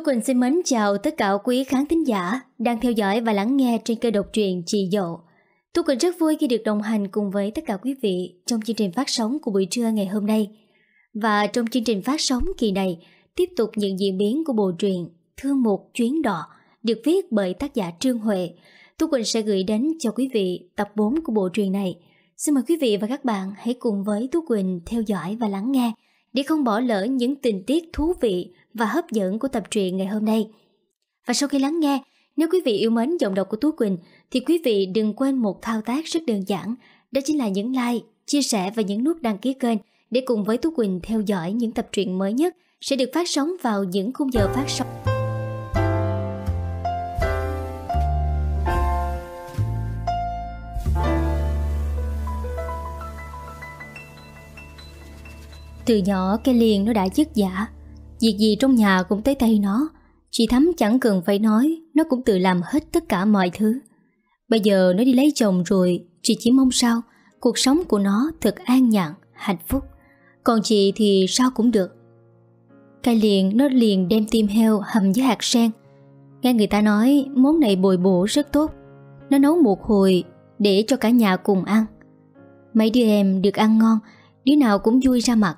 Tú Quỳnh xin mến chào tất cả quý khán thính giả đang theo dõi và lắng nghe trên kênh độc truyện Chị Dậu. Tú Quỳnh rất vui khi được đồng hành cùng với tất cả quý vị trong chương trình phát sóng của buổi trưa ngày hôm nay. Và trong chương trình phát sóng kỳ này, tiếp tục những diễn biến của bộ truyện Thương Một Chuyến Đỏ được viết bởi tác giả Trương Huệ. Tú Quỳnh sẽ gửi đến cho quý vị tập 4 của bộ truyện này. Xin mời quý vị và các bạn hãy cùng với Tú Quỳnh theo dõi và lắng nghe để không bỏ lỡ những tình tiết thú vị và hấp dẫn của tập truyện ngày hôm nay. Và sau khi lắng nghe, nếu quý vị yêu mến giọng đọc của Tú Quỳnh thì quý vị đừng quên một thao tác rất đơn giản, đó chính là những like, chia sẻ và những nút đăng ký kênh để cùng với Tú Quỳnh theo dõi những tập truyện mới nhất sẽ được phát sóng vào những khung giờ phát sóng. Từ nhỏ cái liền nó đã dứt giả Việc gì trong nhà cũng tới tay nó. Chị Thắm chẳng cần phải nói Nó cũng tự làm hết tất cả mọi thứ. Bây giờ nó đi lấy chồng rồi Chị chỉ mong sao Cuộc sống của nó thật an nhàn, hạnh phúc. Còn chị thì sao cũng được. Cái liền nó liền đem tim heo hầm với hạt sen. Nghe người ta nói món này bồi bổ rất tốt. Nó nấu một hồi để cho cả nhà cùng ăn. Mấy đứa em được ăn ngon Đứa nào cũng vui ra mặt.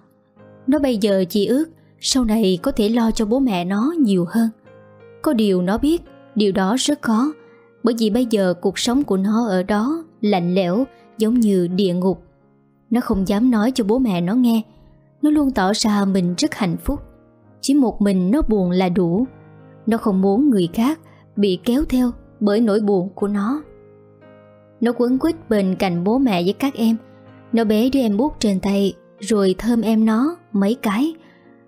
Nó bây giờ chỉ ước sau này có thể lo cho bố mẹ nó nhiều hơn. Có điều nó biết điều đó rất khó, bởi vì bây giờ cuộc sống của nó ở đó lạnh lẽo, giống như địa ngục. Nó không dám nói cho bố mẹ nó nghe. Nó luôn tỏ ra mình rất hạnh phúc. Chỉ một mình nó buồn là đủ. Nó không muốn người khác bị kéo theo bởi nỗi buồn của nó. Nó quấn quýt bên cạnh bố mẹ với các em. Nó bế đứa em bút trên tay, rồi thơm em nó mấy cái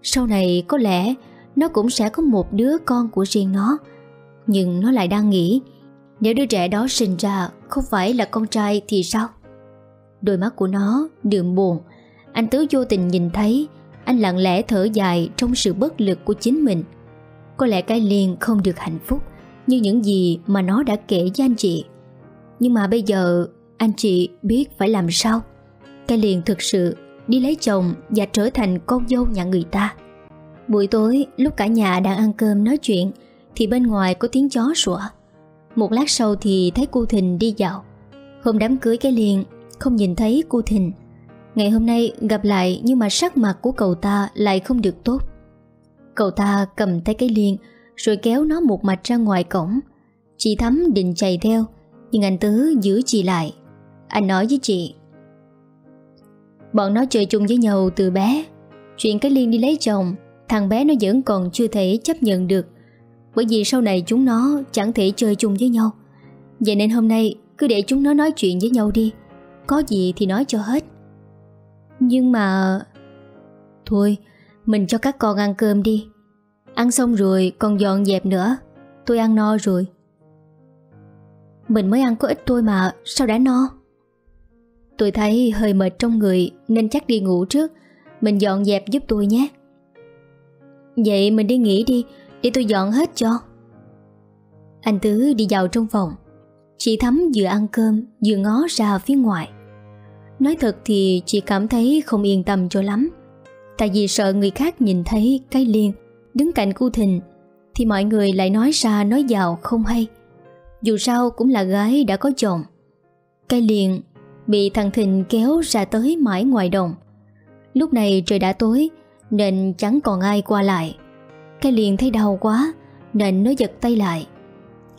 sau này có lẽ nó cũng sẽ có một đứa con của riêng nó. Nhưng nó lại đang nghĩ, nếu đứa trẻ đó sinh ra không phải là con trai thì sao? Đôi mắt của nó đượm buồn. Anh Tứ vô tình nhìn thấy, anh lặng lẽ thở dài trong sự bất lực của chính mình. Có lẽ cái liền không được hạnh phúc như những gì mà nó đã kể với anh chị. Nhưng mà bây giờ anh chị biết phải làm sao? Cái liền thực sự đi lấy chồng và trở thành con dâu nhà người ta. Buổi tối, lúc cả nhà đang ăn cơm nói chuyện, thì bên ngoài có tiếng chó sủa. Một lát sau thì thấy cô Thình đi dạo. Hôm đám cưới cái liền, không nhìn thấy cô Thình. Ngày hôm nay gặp lại nhưng mà sắc mặt của cậu ta lại không được tốt. Cậu ta cầm tay cái liền rồi kéo nó một mạch ra ngoài cổng. Chị Thắm định chạy theo, nhưng anh Tứ giữ chị lại. Anh nói với chị Bọn nó chơi chung với nhau từ bé. Chuyện cái Liên đi lấy chồng, Thằng bé nó vẫn còn chưa thể chấp nhận được. Bởi vì sau này chúng nó Chẳng thể chơi chung với nhau. Vậy nên hôm nay cứ để chúng nó nói chuyện với nhau đi. Có gì thì nói cho hết. Nhưng mà Thôi, Mình cho các con ăn cơm đi. Ăn xong rồi còn dọn dẹp nữa. Tôi ăn no rồi. Mình mới ăn có ít thôi mà, Sao đã no? Tôi thấy hơi mệt trong người, Nên chắc đi ngủ trước. Mình dọn dẹp giúp tôi nhé. Vậy mình đi nghỉ đi, Để tôi dọn hết cho. Anh Tứ đi vào trong phòng. Chị Thắm vừa ăn cơm, Vừa ngó ra phía ngoài. Nói thật thì chị cảm thấy không yên tâm cho lắm. Tại vì sợ người khác nhìn thấy cái liên Đứng cạnh cu thình Thì mọi người lại nói ra nói vào không hay. Dù sao cũng là gái đã có chồng. Cái liền Bị thằng Thịnh kéo ra tới mãi ngoài đồng. Lúc này trời đã tối, Nên chẳng còn ai qua lại. Cái liền thấy đau quá, Nên nó giật tay lại.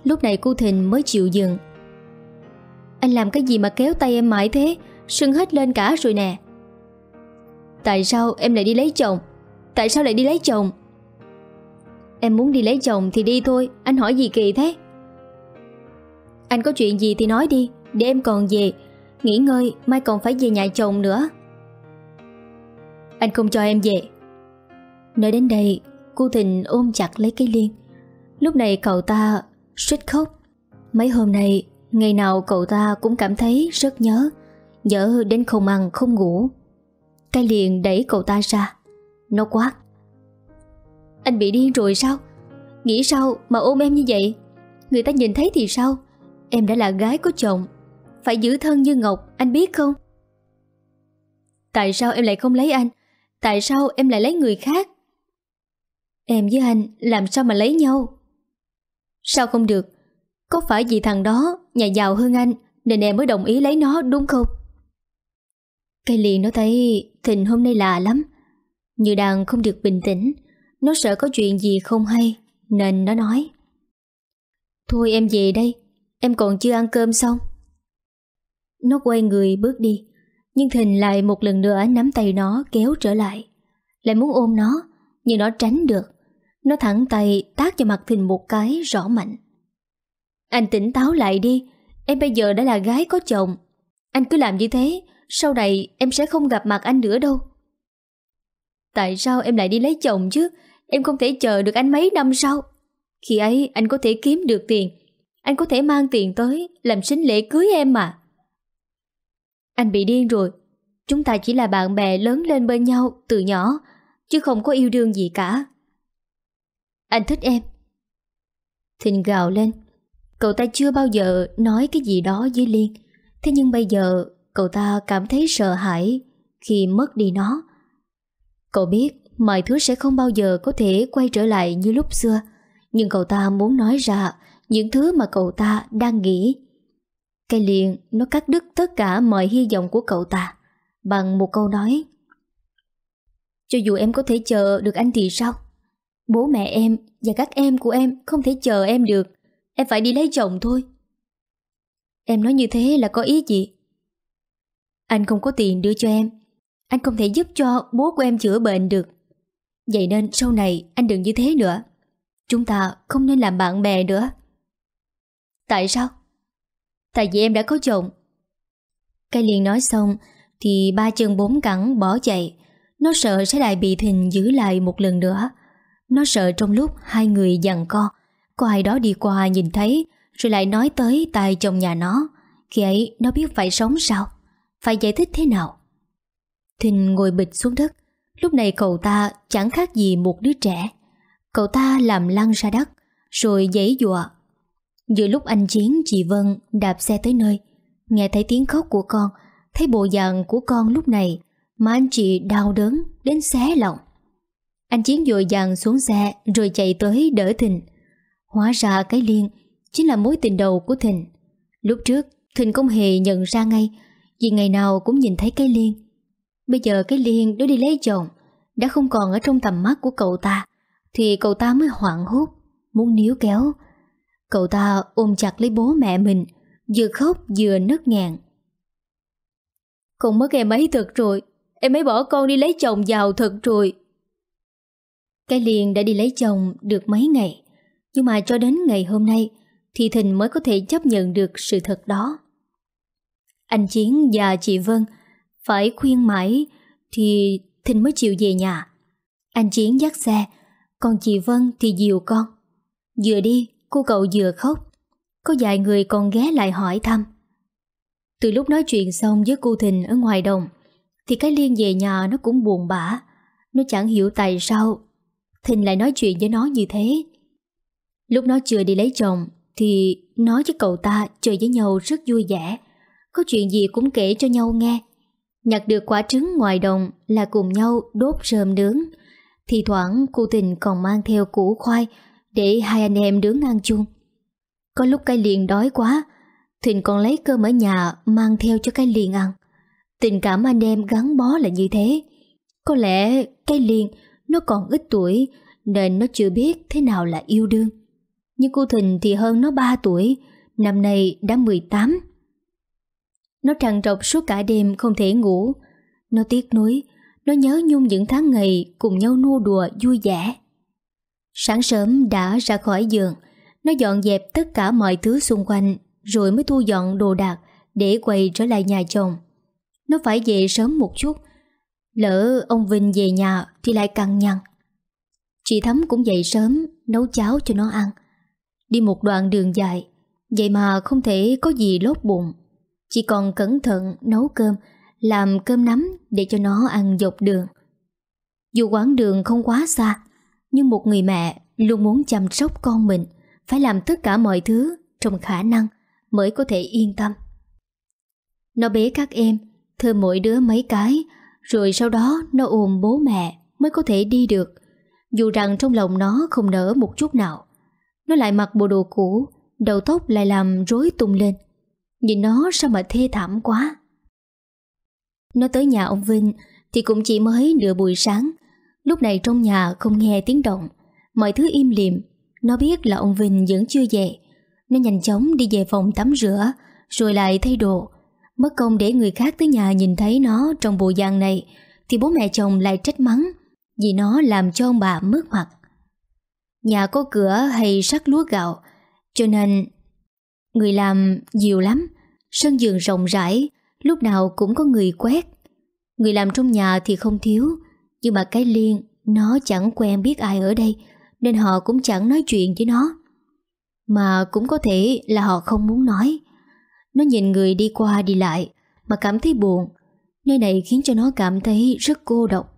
Lúc này cô Thịnh mới chịu dừng. Anh làm cái gì mà kéo tay em mãi thế? Sưng hết lên cả rồi nè. Tại sao em lại đi lấy chồng? Tại sao lại đi lấy chồng? Em muốn đi lấy chồng thì đi thôi, Anh hỏi gì kỳ thế? Anh có chuyện gì thì nói đi, Để em còn về. Nghỉ ngơi, mai còn phải về nhà chồng nữa. Anh không cho em về. Nói đến đây, Cô Thịnh ôm chặt lấy cái liên. Lúc này cậu ta suýt khóc. Mấy hôm nay, Ngày nào cậu ta cũng cảm thấy rất nhớ Nhớ đến không ăn, không ngủ. Cái liền đẩy cậu ta ra. Nó quát. Anh bị điên rồi sao? Nghĩ sao mà ôm em như vậy? Người ta nhìn thấy thì sao? Em đã là gái có chồng phải giữ thân như Ngọc, Anh biết không? Tại sao em lại không lấy anh? Tại sao em lại lấy người khác? Em với anh làm sao mà lấy nhau? Sao không được? Có phải vì thằng đó Nhà giàu hơn anh Nên em mới đồng ý lấy nó, đúng không? Cây liền nó thấy Thịnh hôm nay lạ lắm. Như đang không được bình tĩnh, Nó sợ có chuyện gì không hay Nên nó nói. Thôi em về đây, Em còn chưa ăn cơm xong. Nó quay người bước đi, Nhưng thình lại một lần nữa nắm tay nó kéo trở lại. Lại muốn ôm nó, Nhưng nó tránh được. Nó thẳng tay tác cho mặt thình một cái rõ mạnh. Anh tỉnh táo lại đi, Em bây giờ đã là gái có chồng. Anh cứ làm như thế, Sau này em sẽ không gặp mặt anh nữa đâu. Tại sao em lại đi lấy chồng chứ? Em không thể chờ được anh mấy năm sau. Khi ấy anh có thể kiếm được tiền, Anh có thể mang tiền tới Làm sinh lễ cưới em mà. Anh bị điên rồi. Chúng ta chỉ là bạn bè lớn lên bên nhau Từ nhỏ, Chứ không có yêu đương gì cả. Anh thích em. Thịnh gào lên. Cậu ta chưa bao giờ nói cái gì đó với Liên. Thế nhưng bây giờ Cậu ta cảm thấy sợ hãi Khi mất đi nó. Cậu biết mọi thứ sẽ không bao giờ có thể quay trở lại như lúc xưa, Nhưng cậu ta muốn nói ra Những thứ mà cậu ta đang nghĩ. Cây liền, nó cắt đứt tất cả mọi hy vọng của cậu ta. Bằng một câu nói, Cho dù em có thể chờ được anh thì sao? Bố mẹ em và các em của em không thể chờ em được. Em phải đi lấy chồng thôi. Em nói như thế là có ý gì? Anh không có tiền đưa cho em. Anh không thể giúp cho bố của em chữa bệnh được. Vậy nên sau này anh đừng như thế nữa. Chúng ta không nên làm bạn bè nữa. Tại sao? Tại vì em đã có chồng. Cây liền nói xong, Thì ba chân bốn cẳng bỏ chạy. Nó sợ sẽ lại bị Thình giữ lại một lần nữa. Nó sợ trong lúc hai người dằn co, Có ai đó đi qua nhìn thấy, Rồi lại nói tới tài chồng nhà nó. Khi ấy, nó biết phải sống sao? Phải giải thích thế nào? Thình ngồi bịch xuống đất. Lúc này cậu ta chẳng khác gì một đứa trẻ. Cậu ta làm lăn ra đất, Rồi giấy dụa Giữa lúc anh Chiến, chị Vân đạp xe tới nơi, Nghe thấy tiếng khóc của con, Thấy bộ dạng của con lúc này Mà anh chị đau đớn đến xé lòng. Anh Chiến dội dàng xuống xe Rồi chạy tới đỡ Thịnh. Hóa ra cái liên Chính là mối tình đầu của Thịnh. Lúc trước, Thịnh không hề nhận ra ngay Vì ngày nào cũng nhìn thấy cái liên. Bây giờ cái Liên đó đi lấy chồng, Đã không còn ở trong tầm mắt của cậu ta, Thì cậu ta mới hoảng hốt, Muốn níu kéo Cậu ta ôm chặt lấy bố mẹ mình, Vừa khóc vừa nức ngàn Không mất em ấy thật rồi, Em ấy bỏ con đi lấy chồng giàu thật rồi. Cái liền đã đi lấy chồng được mấy ngày, Nhưng mà cho đến ngày hôm nay Thì Thình mới có thể chấp nhận được sự thật đó. Anh Chiến và chị Vân phải khuyên mãi Thì Thình mới chịu về nhà. Anh Chiến dắt xe, Còn chị Vân thì dìu con. Vừa đi cô cậu vừa khóc. Có vài người còn ghé lại hỏi thăm. Từ lúc nói chuyện xong với cô Thình ở ngoài đồng, Thì cái liên về nhà nó cũng buồn bã. Nó chẳng hiểu tại sao Thình lại nói chuyện với nó như thế. Lúc nó chưa đi lấy chồng, Thì nói với cậu ta chơi với nhau rất vui vẻ. Có chuyện gì cũng kể cho nhau nghe. Nhặt được quả trứng ngoài đồng là cùng nhau đốt rơm nướng. Thì thoảng cô tình còn mang theo củ khoai để hai anh em đứng ăn chung. Có lúc Cái liền đói quá, Thịnh còn lấy cơm ở nhà mang theo cho Cái liền ăn. Tình cảm anh em gắn bó là như thế. Có lẽ Cái liền nó còn ít tuổi nên nó chưa biết thế nào là yêu đương. Nhưng cô Thịnh thì hơn nó 3 tuổi, năm nay đã 18. Nó trằn trọc suốt cả đêm không thể ngủ Nó tiếc nuối Nó nhớ nhung những tháng ngày Cùng nhau nô đùa vui vẻ Sáng sớm đã ra khỏi giường, Nó dọn dẹp tất cả mọi thứ xung quanh, Rồi mới thu dọn đồ đạc Để quay trở lại nhà chồng. Nó phải về sớm một chút, Lỡ ông Vinh về nhà Thì lại căng nhăn Chị Thắm cũng dậy sớm, Nấu cháo cho nó ăn. Đi một đoạn đường dài, Vậy mà không thể có gì lốt bụng. Chỉ còn cẩn thận nấu cơm, Làm cơm nắm để cho nó ăn dọc đường. Dù quán đường không quá xa nhưng một người mẹ luôn muốn chăm sóc con mình, Phải làm tất cả mọi thứ Trong khả năng Mới có thể yên tâm. Nó bế các em Thơm mỗi đứa mấy cái, Rồi sau đó nó ôm bố mẹ Mới có thể đi được. Dù rằng trong lòng nó không nở một chút nào, Nó lại mặc bộ đồ cũ, Đầu tóc lại làm rối tung lên. Nhìn nó sao mà thê thảm quá. Nó tới nhà ông Vinh Thì cũng chỉ mới nửa buổi sáng Lúc này trong nhà không nghe tiếng động. Mọi thứ im liệm Nó biết là ông Vinh vẫn chưa về. Nó nhanh chóng đi về phòng tắm rửa, Rồi lại thay đồ. Mất công để người khác tới nhà nhìn thấy nó Trong bộ dạng này, Thì bố mẹ chồng lại trách mắng, Vì nó làm cho ông bà mất mặt. Nhà có cửa hay sắt lúa gạo, Cho nên Người làm nhiều lắm. Sân giường rộng rãi, Lúc nào cũng có người quét. Người làm trong nhà thì không thiếu nhưng mà cái liên, Nó chẳng quen biết ai ở đây, Nên họ cũng chẳng nói chuyện với nó. Mà cũng có thể là họ không muốn nói. Nó nhìn người đi qua đi lại, Mà cảm thấy buồn. Nơi này khiến cho nó cảm thấy rất cô độc.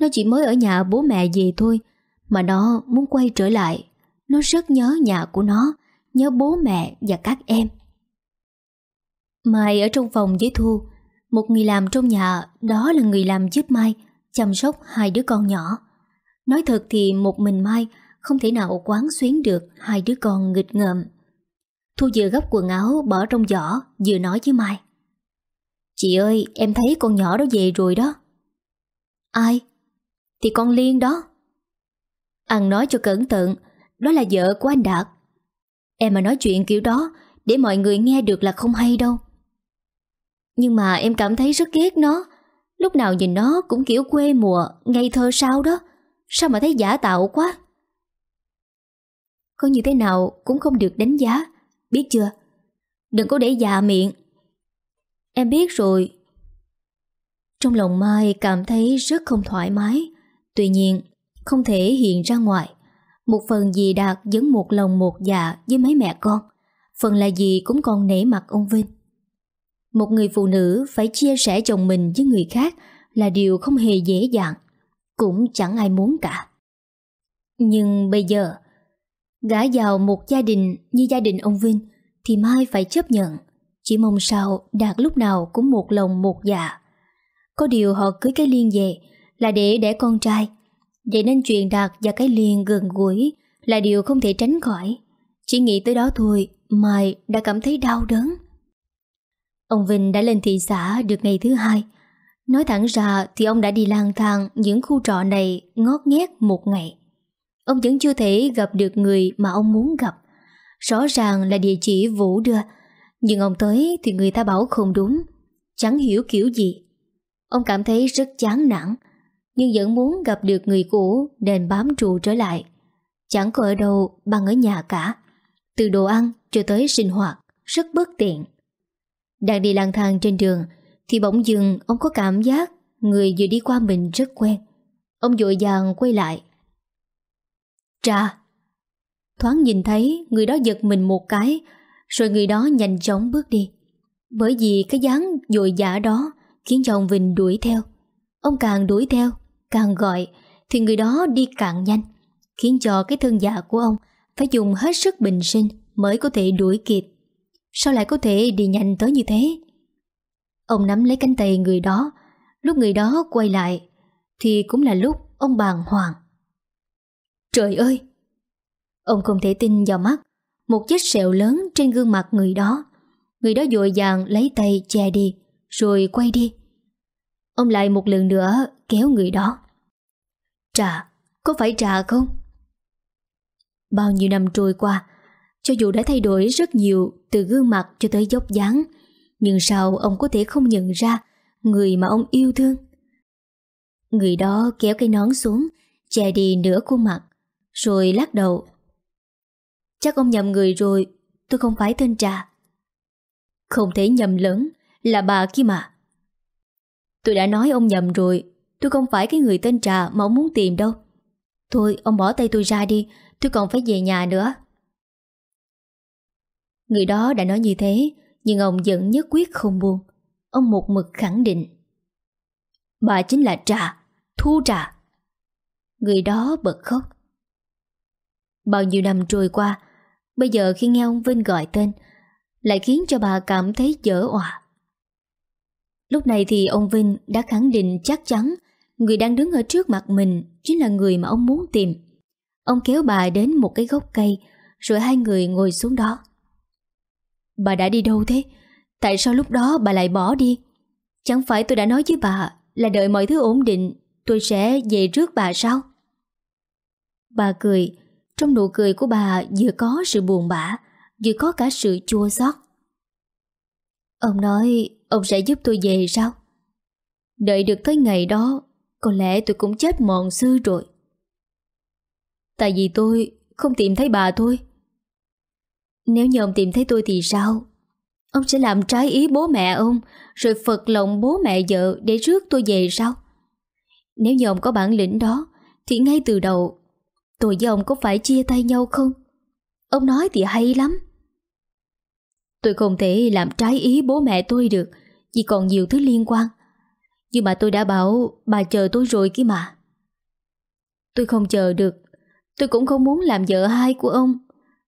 Nó chỉ mới ở nhà bố mẹ về thôi, Mà nó muốn quay trở lại. Nó rất nhớ nhà của nó, Nhớ bố mẹ và các em. Mai ở trong phòng với Thu. Một người làm trong nhà, Đó là người làm giúp Mai. Chăm sóc hai đứa con nhỏ. Nói thật thì một mình Mai Không thể nào quán xuyến được Hai đứa con nghịch ngợm. Thu vừa gấp quần áo, bỏ trong giỏ, Vừa nói với Mai. Chị ơi, em thấy con nhỏ đó về rồi đó. Ai? Thì con Liên đó. Ăn nói cho cẩn thận, Đó là vợ của anh Đạt. Em mà nói chuyện kiểu đó, Để mọi người nghe được là không hay đâu. Nhưng mà em cảm thấy rất ghét nó. Lúc nào nhìn nó cũng kiểu quê mùa, Ngây thơ sao đó. Sao mà thấy giả tạo quá? Có như thế nào cũng không được đánh giá, Biết chưa? Đừng có để dạ miệng. Em biết rồi. Trong lòng Mai cảm thấy rất không thoải mái. Tuy nhiên, Không thể hiện ra ngoài. Một phần gì Đạt vẫn một lòng một dạ Với mấy mẹ con. Phần là gì cũng còn nể mặt ông Vinh. Một người phụ nữ Phải chia sẻ chồng mình với người khác Là điều không hề dễ dàng, Cũng chẳng ai muốn cả. Nhưng bây giờ Gã vào một gia đình Như gia đình ông Vinh Thì Mai phải chấp nhận, chỉ mong sao Đạt lúc nào cũng một lòng một dạ. Có điều họ cưới cái liên về Là để đẻ con trai. Vậy nên chuyện Đạt và cái liên gần gũi Là điều không thể tránh khỏi. Chỉ nghĩ tới đó thôi, Mai đã cảm thấy đau đớn. Ông Vinh đã lên thị xã được ngày thứ hai. Nói thẳng ra thì ông đã đi lang thang những khu trọ này ngót nghét một ngày. Ông vẫn chưa thể gặp được người mà ông muốn gặp. Rõ ràng là địa chỉ Vũ đưa, nhưng ông tới thì người ta bảo không đúng. Chẳng hiểu kiểu gì. Ông cảm thấy rất chán nản Nhưng vẫn muốn gặp được người cũ Nên bám trụ trở lại. Chẳng có ở đâu bằng ở nhà cả. Từ đồ ăn cho tới sinh hoạt Rất bất tiện. Đang đi lang thang trên đường, Thì bỗng dừng ông có cảm giác Người vừa đi qua mình rất quen. Ông dội vàng quay lại. Trà. Thoáng nhìn thấy người đó giật mình một cái, rồi người đó nhanh chóng bước đi. Bởi vì cái dáng dội dã đó Khiến cho ông Vinh đuổi theo. Ông càng đuổi theo, Càng gọi, Thì người đó đi càng nhanh, Khiến cho cái thân dạ của ông Phải dùng hết sức bình sinh Mới có thể đuổi kịp. Sao lại có thể đi nhanh tới như thế? Ông nắm lấy cánh tay người đó. Lúc người đó quay lại Thì cũng là lúc ông bàng hoàng. Trời ơi! Ông không thể tin vào mắt một vết sẹo lớn trên gương mặt người đó. Người đó dội dàng lấy tay che đi Rồi quay đi. Ông lại một lần nữa kéo người đó. Trà, có phải trà không? Bao nhiêu năm trôi qua Cho dù đã thay đổi rất nhiều từ gương mặt cho tới dốc dáng. Nhưng sao ông có thể không nhận ra Người mà ông yêu thương? Người đó kéo cái nón xuống, Che đi nửa khuôn mặt, Rồi lắc đầu. Chắc ông nhầm người rồi, Tôi không phải tên Trà. Không thể nhầm lớn Là bà kia mà Tôi đã nói ông nhầm rồi, Tôi không phải cái người tên Trà mà ông muốn tìm đâu. Thôi, ông bỏ tay tôi ra đi, Tôi còn phải về nhà nữa. Người đó đã nói như thế, Nhưng ông vẫn nhất quyết không buông. Ông một mực khẳng định. Bà chính là Trà, Thu Trà. Người đó bật khóc. Bao nhiêu năm trôi qua, Bây giờ khi nghe ông Vinh gọi tên, Lại khiến cho bà cảm thấy dở òa Lúc này thì ông Vinh đã khẳng định chắc chắn Người đang đứng ở trước mặt mình Chính là người mà ông muốn tìm. Ông kéo bà đến một cái gốc cây, Rồi hai người ngồi xuống đó. Bà đã đi đâu thế? Tại sao lúc đó bà lại bỏ đi? Chẳng phải tôi đã nói với bà Là đợi mọi thứ ổn định, Tôi sẽ về trước bà sao? Bà cười Trong nụ cười của bà vừa có sự buồn bã, Vừa có cả sự chua xót Ông nói, Ông sẽ giúp tôi về sao? Đợi được tới ngày đó, Có lẽ tôi cũng chết mòn sư rồi Tại vì tôi không tìm thấy bà thôi nếu như ông tìm thấy tôi thì sao? Ông sẽ làm trái ý bố mẹ ông, Rồi phật lòng bố mẹ vợ Để rước tôi về sao? Nếu như ông có bản lĩnh đó, Thì ngay từ đầu, Tôi với ông có phải chia tay nhau không? Ông nói thì hay lắm. Tôi không thể làm trái ý bố mẹ tôi được, Vì còn nhiều thứ liên quan. Nhưng mà tôi đã bảo Bà chờ tôi rồi kia mà. Tôi không chờ được. Tôi cũng không muốn làm vợ hai của ông.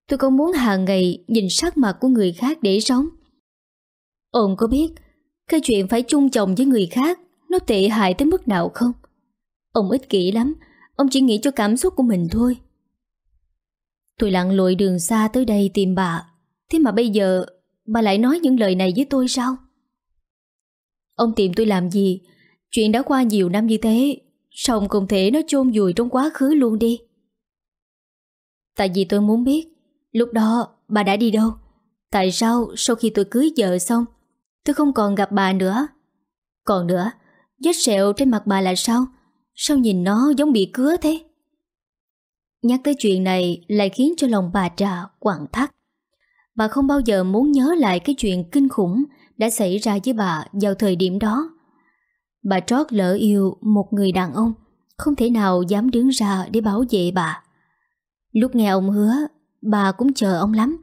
Tôi không muốn hàng ngày Nhìn sắc mặt của người khác để sống. Ông có biết, Cái chuyện phải chung chồng với người khác, Nó tệ hại tới mức nào không? Ông ích kỷ lắm, Ông chỉ nghĩ cho cảm xúc của mình thôi. Tôi lặn lội đường xa tới đây tìm bà. Thế mà bây giờ, Bà lại nói những lời này với tôi sao? Ông tìm tôi làm gì? Chuyện đã qua nhiều năm như thế, Sao ông không thể nó chôn vùi trong quá khứ luôn đi? Tại vì tôi muốn biết Lúc đó, bà đã đi đâu? Tại sao sau khi tôi cưới vợ xong, Tôi không còn gặp bà nữa? Còn nữa, Vết sẹo trên mặt bà là sao? Sao nhìn nó giống bị cứa thế? Nhắc tới chuyện này Lại khiến cho lòng bà trà quặn thắt. Bà không bao giờ muốn nhớ lại Cái chuyện kinh khủng Đã xảy ra với bà vào thời điểm đó. Bà trót lỡ yêu Một người đàn ông Không thể nào dám đứng ra để bảo vệ bà. Lúc nghe ông hứa Bà cũng chờ ông lắm.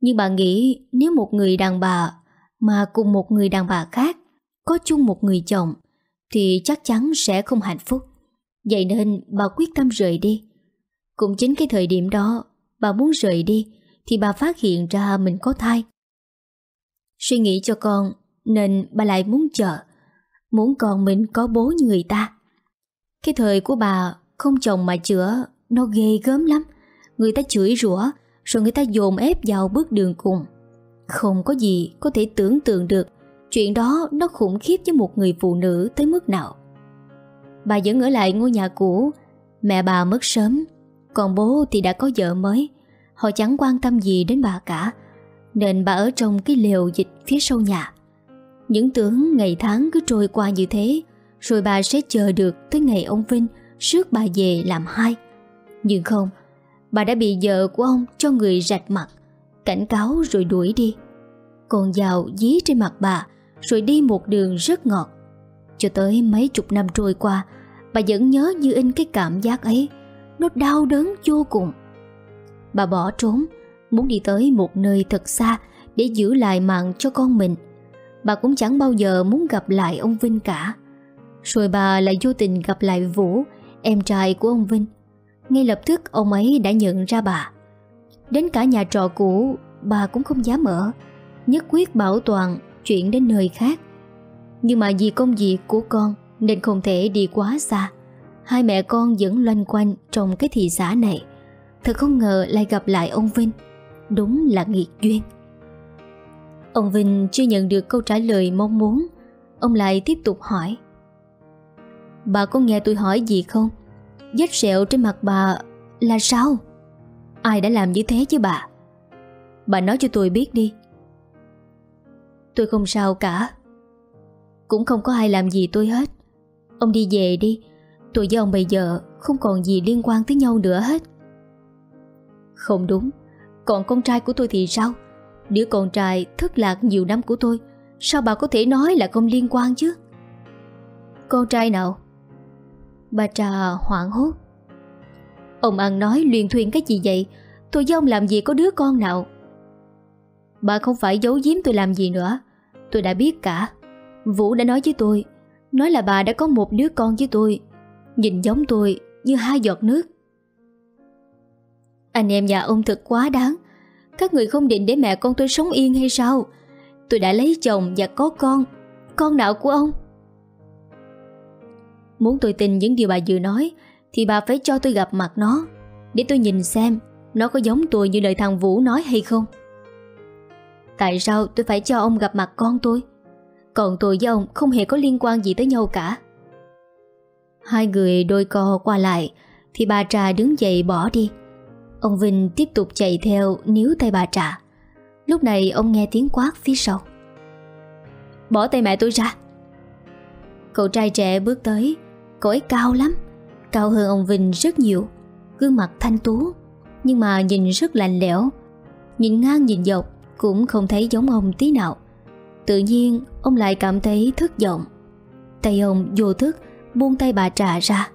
Nhưng bà nghĩ nếu một người đàn bà Mà cùng một người đàn bà khác Có chung một người chồng Thì chắc chắn sẽ không hạnh phúc. Vậy nên bà quyết tâm rời đi. Cũng chính cái thời điểm đó Bà muốn rời đi Thì bà phát hiện ra mình có thai. Suy nghĩ cho con Nên bà lại muốn chờ, Muốn con mình có bố như người ta. Cái thời của bà Không chồng mà chữa, Nó ghê gớm lắm. Người ta chửi rủa, Rồi người ta dồn ép vào bước đường cùng. Không có gì có thể tưởng tượng được, Chuyện đó nó khủng khiếp với một người phụ nữ tới mức nào. Bà vẫn ở lại ngôi nhà cũ, Mẹ bà mất sớm, Còn bố thì đã có vợ mới. Họ chẳng quan tâm gì đến bà cả, Nên bà ở trong cái lều dịch phía sau nhà. Những tưởng ngày tháng cứ trôi qua như thế, Rồi bà sẽ chờ được tới ngày ông Vinh Rước bà về làm hai. Nhưng không Bà đã bị vợ của ông cho người rạch mặt, Cảnh cáo rồi đuổi đi. Còn dao dí trên mặt bà, Rồi đi một đường rất ngọt. Cho tới mấy chục năm trôi qua, Bà vẫn nhớ như in cái cảm giác ấy. Nó đau đớn vô cùng. Bà bỏ trốn, Muốn đi tới một nơi thật xa Để giữ lại mạng cho con mình. Bà cũng chẳng bao giờ muốn gặp lại ông Vinh cả. Rồi bà lại vô tình gặp lại Vũ, Em trai của ông Vinh ngay lập tức ông ấy đã nhận ra bà. Đến cả nhà trọ cũ, Bà cũng không dám ở Nhất quyết bảo toàn chuyển đến nơi khác. Nhưng mà vì công việc của con Nên không thể đi quá xa. Hai mẹ con vẫn loanh quanh Trong cái thị xã này. Thật không ngờ lại gặp lại ông Vinh. Đúng là nghiệt duyên. Ông Vinh chưa nhận được câu trả lời mong muốn. Ông lại tiếp tục hỏi. Bà có nghe tôi hỏi gì không? Vết sẹo trên mặt bà là sao? Ai đã làm như thế chứ bà? Bà nói cho tôi biết đi. Tôi không sao cả. Cũng không có ai làm gì tôi hết. Ông đi về đi. Tôi với ông bây giờ không còn gì liên quan tới nhau nữa hết. Không đúng. Còn con trai của tôi thì sao? Đứa con trai thất lạc nhiều năm của tôi. Sao bà có thể nói là không liên quan chứ? Con trai nào? Bà Trà hoảng hốt. Ông ăn nói luyện thuyền cái gì vậy? Tôi với ông làm gì có đứa con nào? Bà không phải giấu giếm tôi làm gì nữa. Tôi đã biết cả. Vũ đã nói với tôi. Nói là bà đã có một đứa con với tôi. Nhìn giống tôi như hai giọt nước. Anh em nhà ông thật quá đáng. Các người không định để mẹ con tôi sống yên hay sao? Tôi đã lấy chồng và có con. Con nào của ông? Muốn tôi tin những điều bà vừa nói, Thì bà phải cho tôi gặp mặt nó, Để tôi nhìn xem Nó có giống tôi như lời thằng Vũ nói hay không. Tại sao tôi phải cho ông gặp mặt con tôi? Còn tôi với ông không hề có liên quan gì tới nhau cả. Hai người đôi co qua lại, Thì bà Trà đứng dậy bỏ đi. Ông Vinh tiếp tục chạy theo níu tay bà Trà. Lúc này ông nghe tiếng quát phía sau. Bỏ tay mẹ tôi ra. Cậu trai trẻ bước tới Cậu ấy cao lắm. Cao hơn ông Vinh rất nhiều. Gương mặt thanh tú, Nhưng mà nhìn rất lạnh lẽo. Nhìn ngang nhìn dọc Cũng không thấy giống ông tí nào. Tự nhiên, ông lại cảm thấy thất vọng. Tay ông vô thức Buông tay bà trà ra.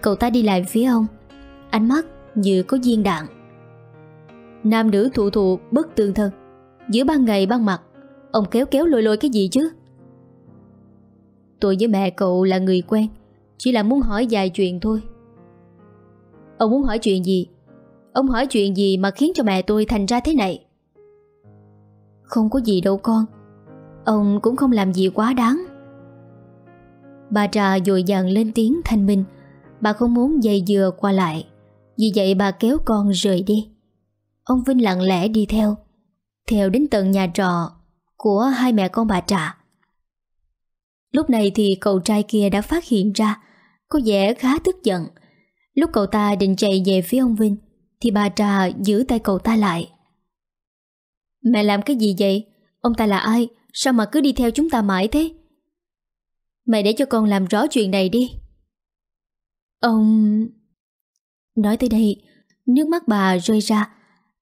Cậu ta đi lại phía ông. Ánh mắt như có viên đạn. Nam nữ thụ thụ bất tương thân Giữa ban ngày ban mặt, Ông kéo kéo lôi lôi cái gì chứ? Tôi với mẹ cậu là người quen. Chỉ là muốn hỏi vài chuyện thôi. Ông muốn hỏi chuyện gì? Ông hỏi chuyện gì mà khiến cho mẹ tôi thành ra thế này? Không có gì đâu con. Ông cũng không làm gì quá đáng. Bà trà dội dàng lên tiếng thanh minh. Bà không muốn dây dừa qua lại. Vì vậy bà kéo con rời đi. Ông Vinh lặng lẽ đi theo. Theo đến tận nhà trọ Của hai mẹ con bà trà. Lúc này thì cậu trai kia đã phát hiện ra có vẻ khá tức giận Lúc cậu ta định chạy về phía ông Vinh Thì bà Trà giữ tay cậu ta lại Mẹ làm cái gì vậy? Ông ta là ai? Sao mà cứ đi theo chúng ta mãi thế? Mẹ để cho con làm rõ chuyện này đi Ông... Nói tới đây Nước mắt bà rơi ra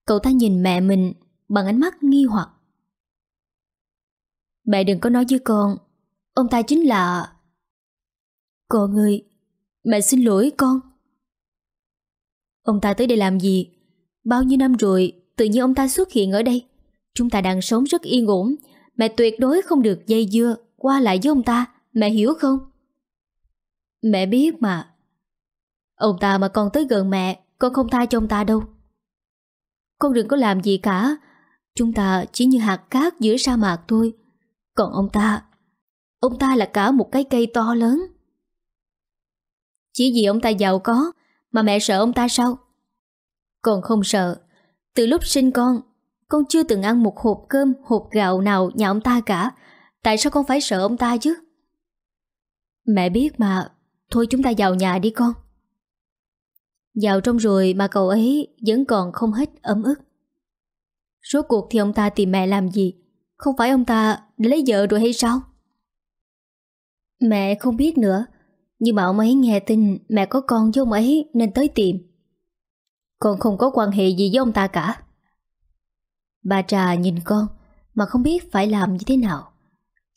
Cậu ta nhìn mẹ mình Bằng ánh mắt nghi hoặc Mẹ đừng có nói với con Ông ta chính là... Con ơi, mẹ xin lỗi con. Ông ta tới đây làm gì? Bao nhiêu năm rồi, tự nhiên ông ta xuất hiện ở đây. Chúng ta đang sống rất yên ổn. Mẹ tuyệt đối không được dây dưa, qua lại với ông ta. Mẹ hiểu không? Mẹ biết mà. Ông ta mà còn tới gần mẹ, con không tha cho ông ta đâu. Con đừng có làm gì cả. Chúng ta chỉ như hạt cát giữa sa mạc thôi. Còn ông ta Ông ta là cả một cái cây to lớn chỉ vì ông ta giàu có, Mà mẹ sợ ông ta sao? Còn không sợ. Từ lúc sinh con Con chưa từng ăn một hộp cơm, Hộp gạo nào nhà ông ta cả. Tại sao con phải sợ ông ta chứ? Mẹ biết mà. Thôi chúng ta vào nhà đi con. Vào trong rồi mà cậu ấy Vẫn còn không hết ấm ức. Rốt cuộc thì ông ta tìm mẹ làm gì? Không phải ông ta lấy vợ rồi hay sao? Mẹ không biết nữa. Nhưng mà ông ấy nghe tin mẹ có con với ông ấy nên tới tìm. Con không có quan hệ gì với ông ta cả. Bà Trà nhìn con mà không biết phải làm như thế nào.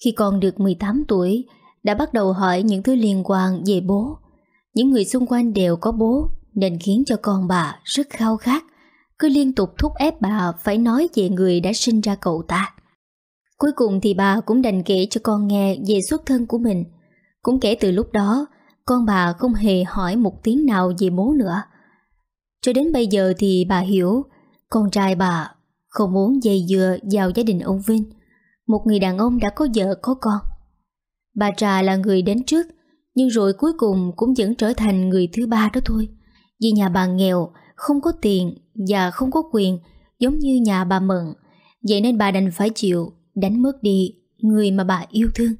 Khi con được 18 tuổi đã bắt đầu hỏi những thứ liên quan về bố. Những người xung quanh đều có bố nên khiến cho con bà rất khao khát. Cứ liên tục thúc ép bà phải nói về người đã sinh ra cậu ta. Cuối cùng thì bà cũng đành kể cho con nghe về xuất thân của mình. Cũng kể từ lúc đó, con bà không hề hỏi một tiếng nào về bố nữa. Cho đến bây giờ thì bà hiểu, con trai bà không muốn dây dừa vào gia đình ông Vinh. Một người đàn ông đã có vợ có con. Bà Trà là người đến trước, nhưng rồi cuối cùng cũng vẫn trở thành người thứ ba đó thôi. Vì nhà bà nghèo, không có tiền và không có quyền giống như nhà bà Mận. Vậy nên bà đành phải chịu đánh mất đi người mà bà yêu thương.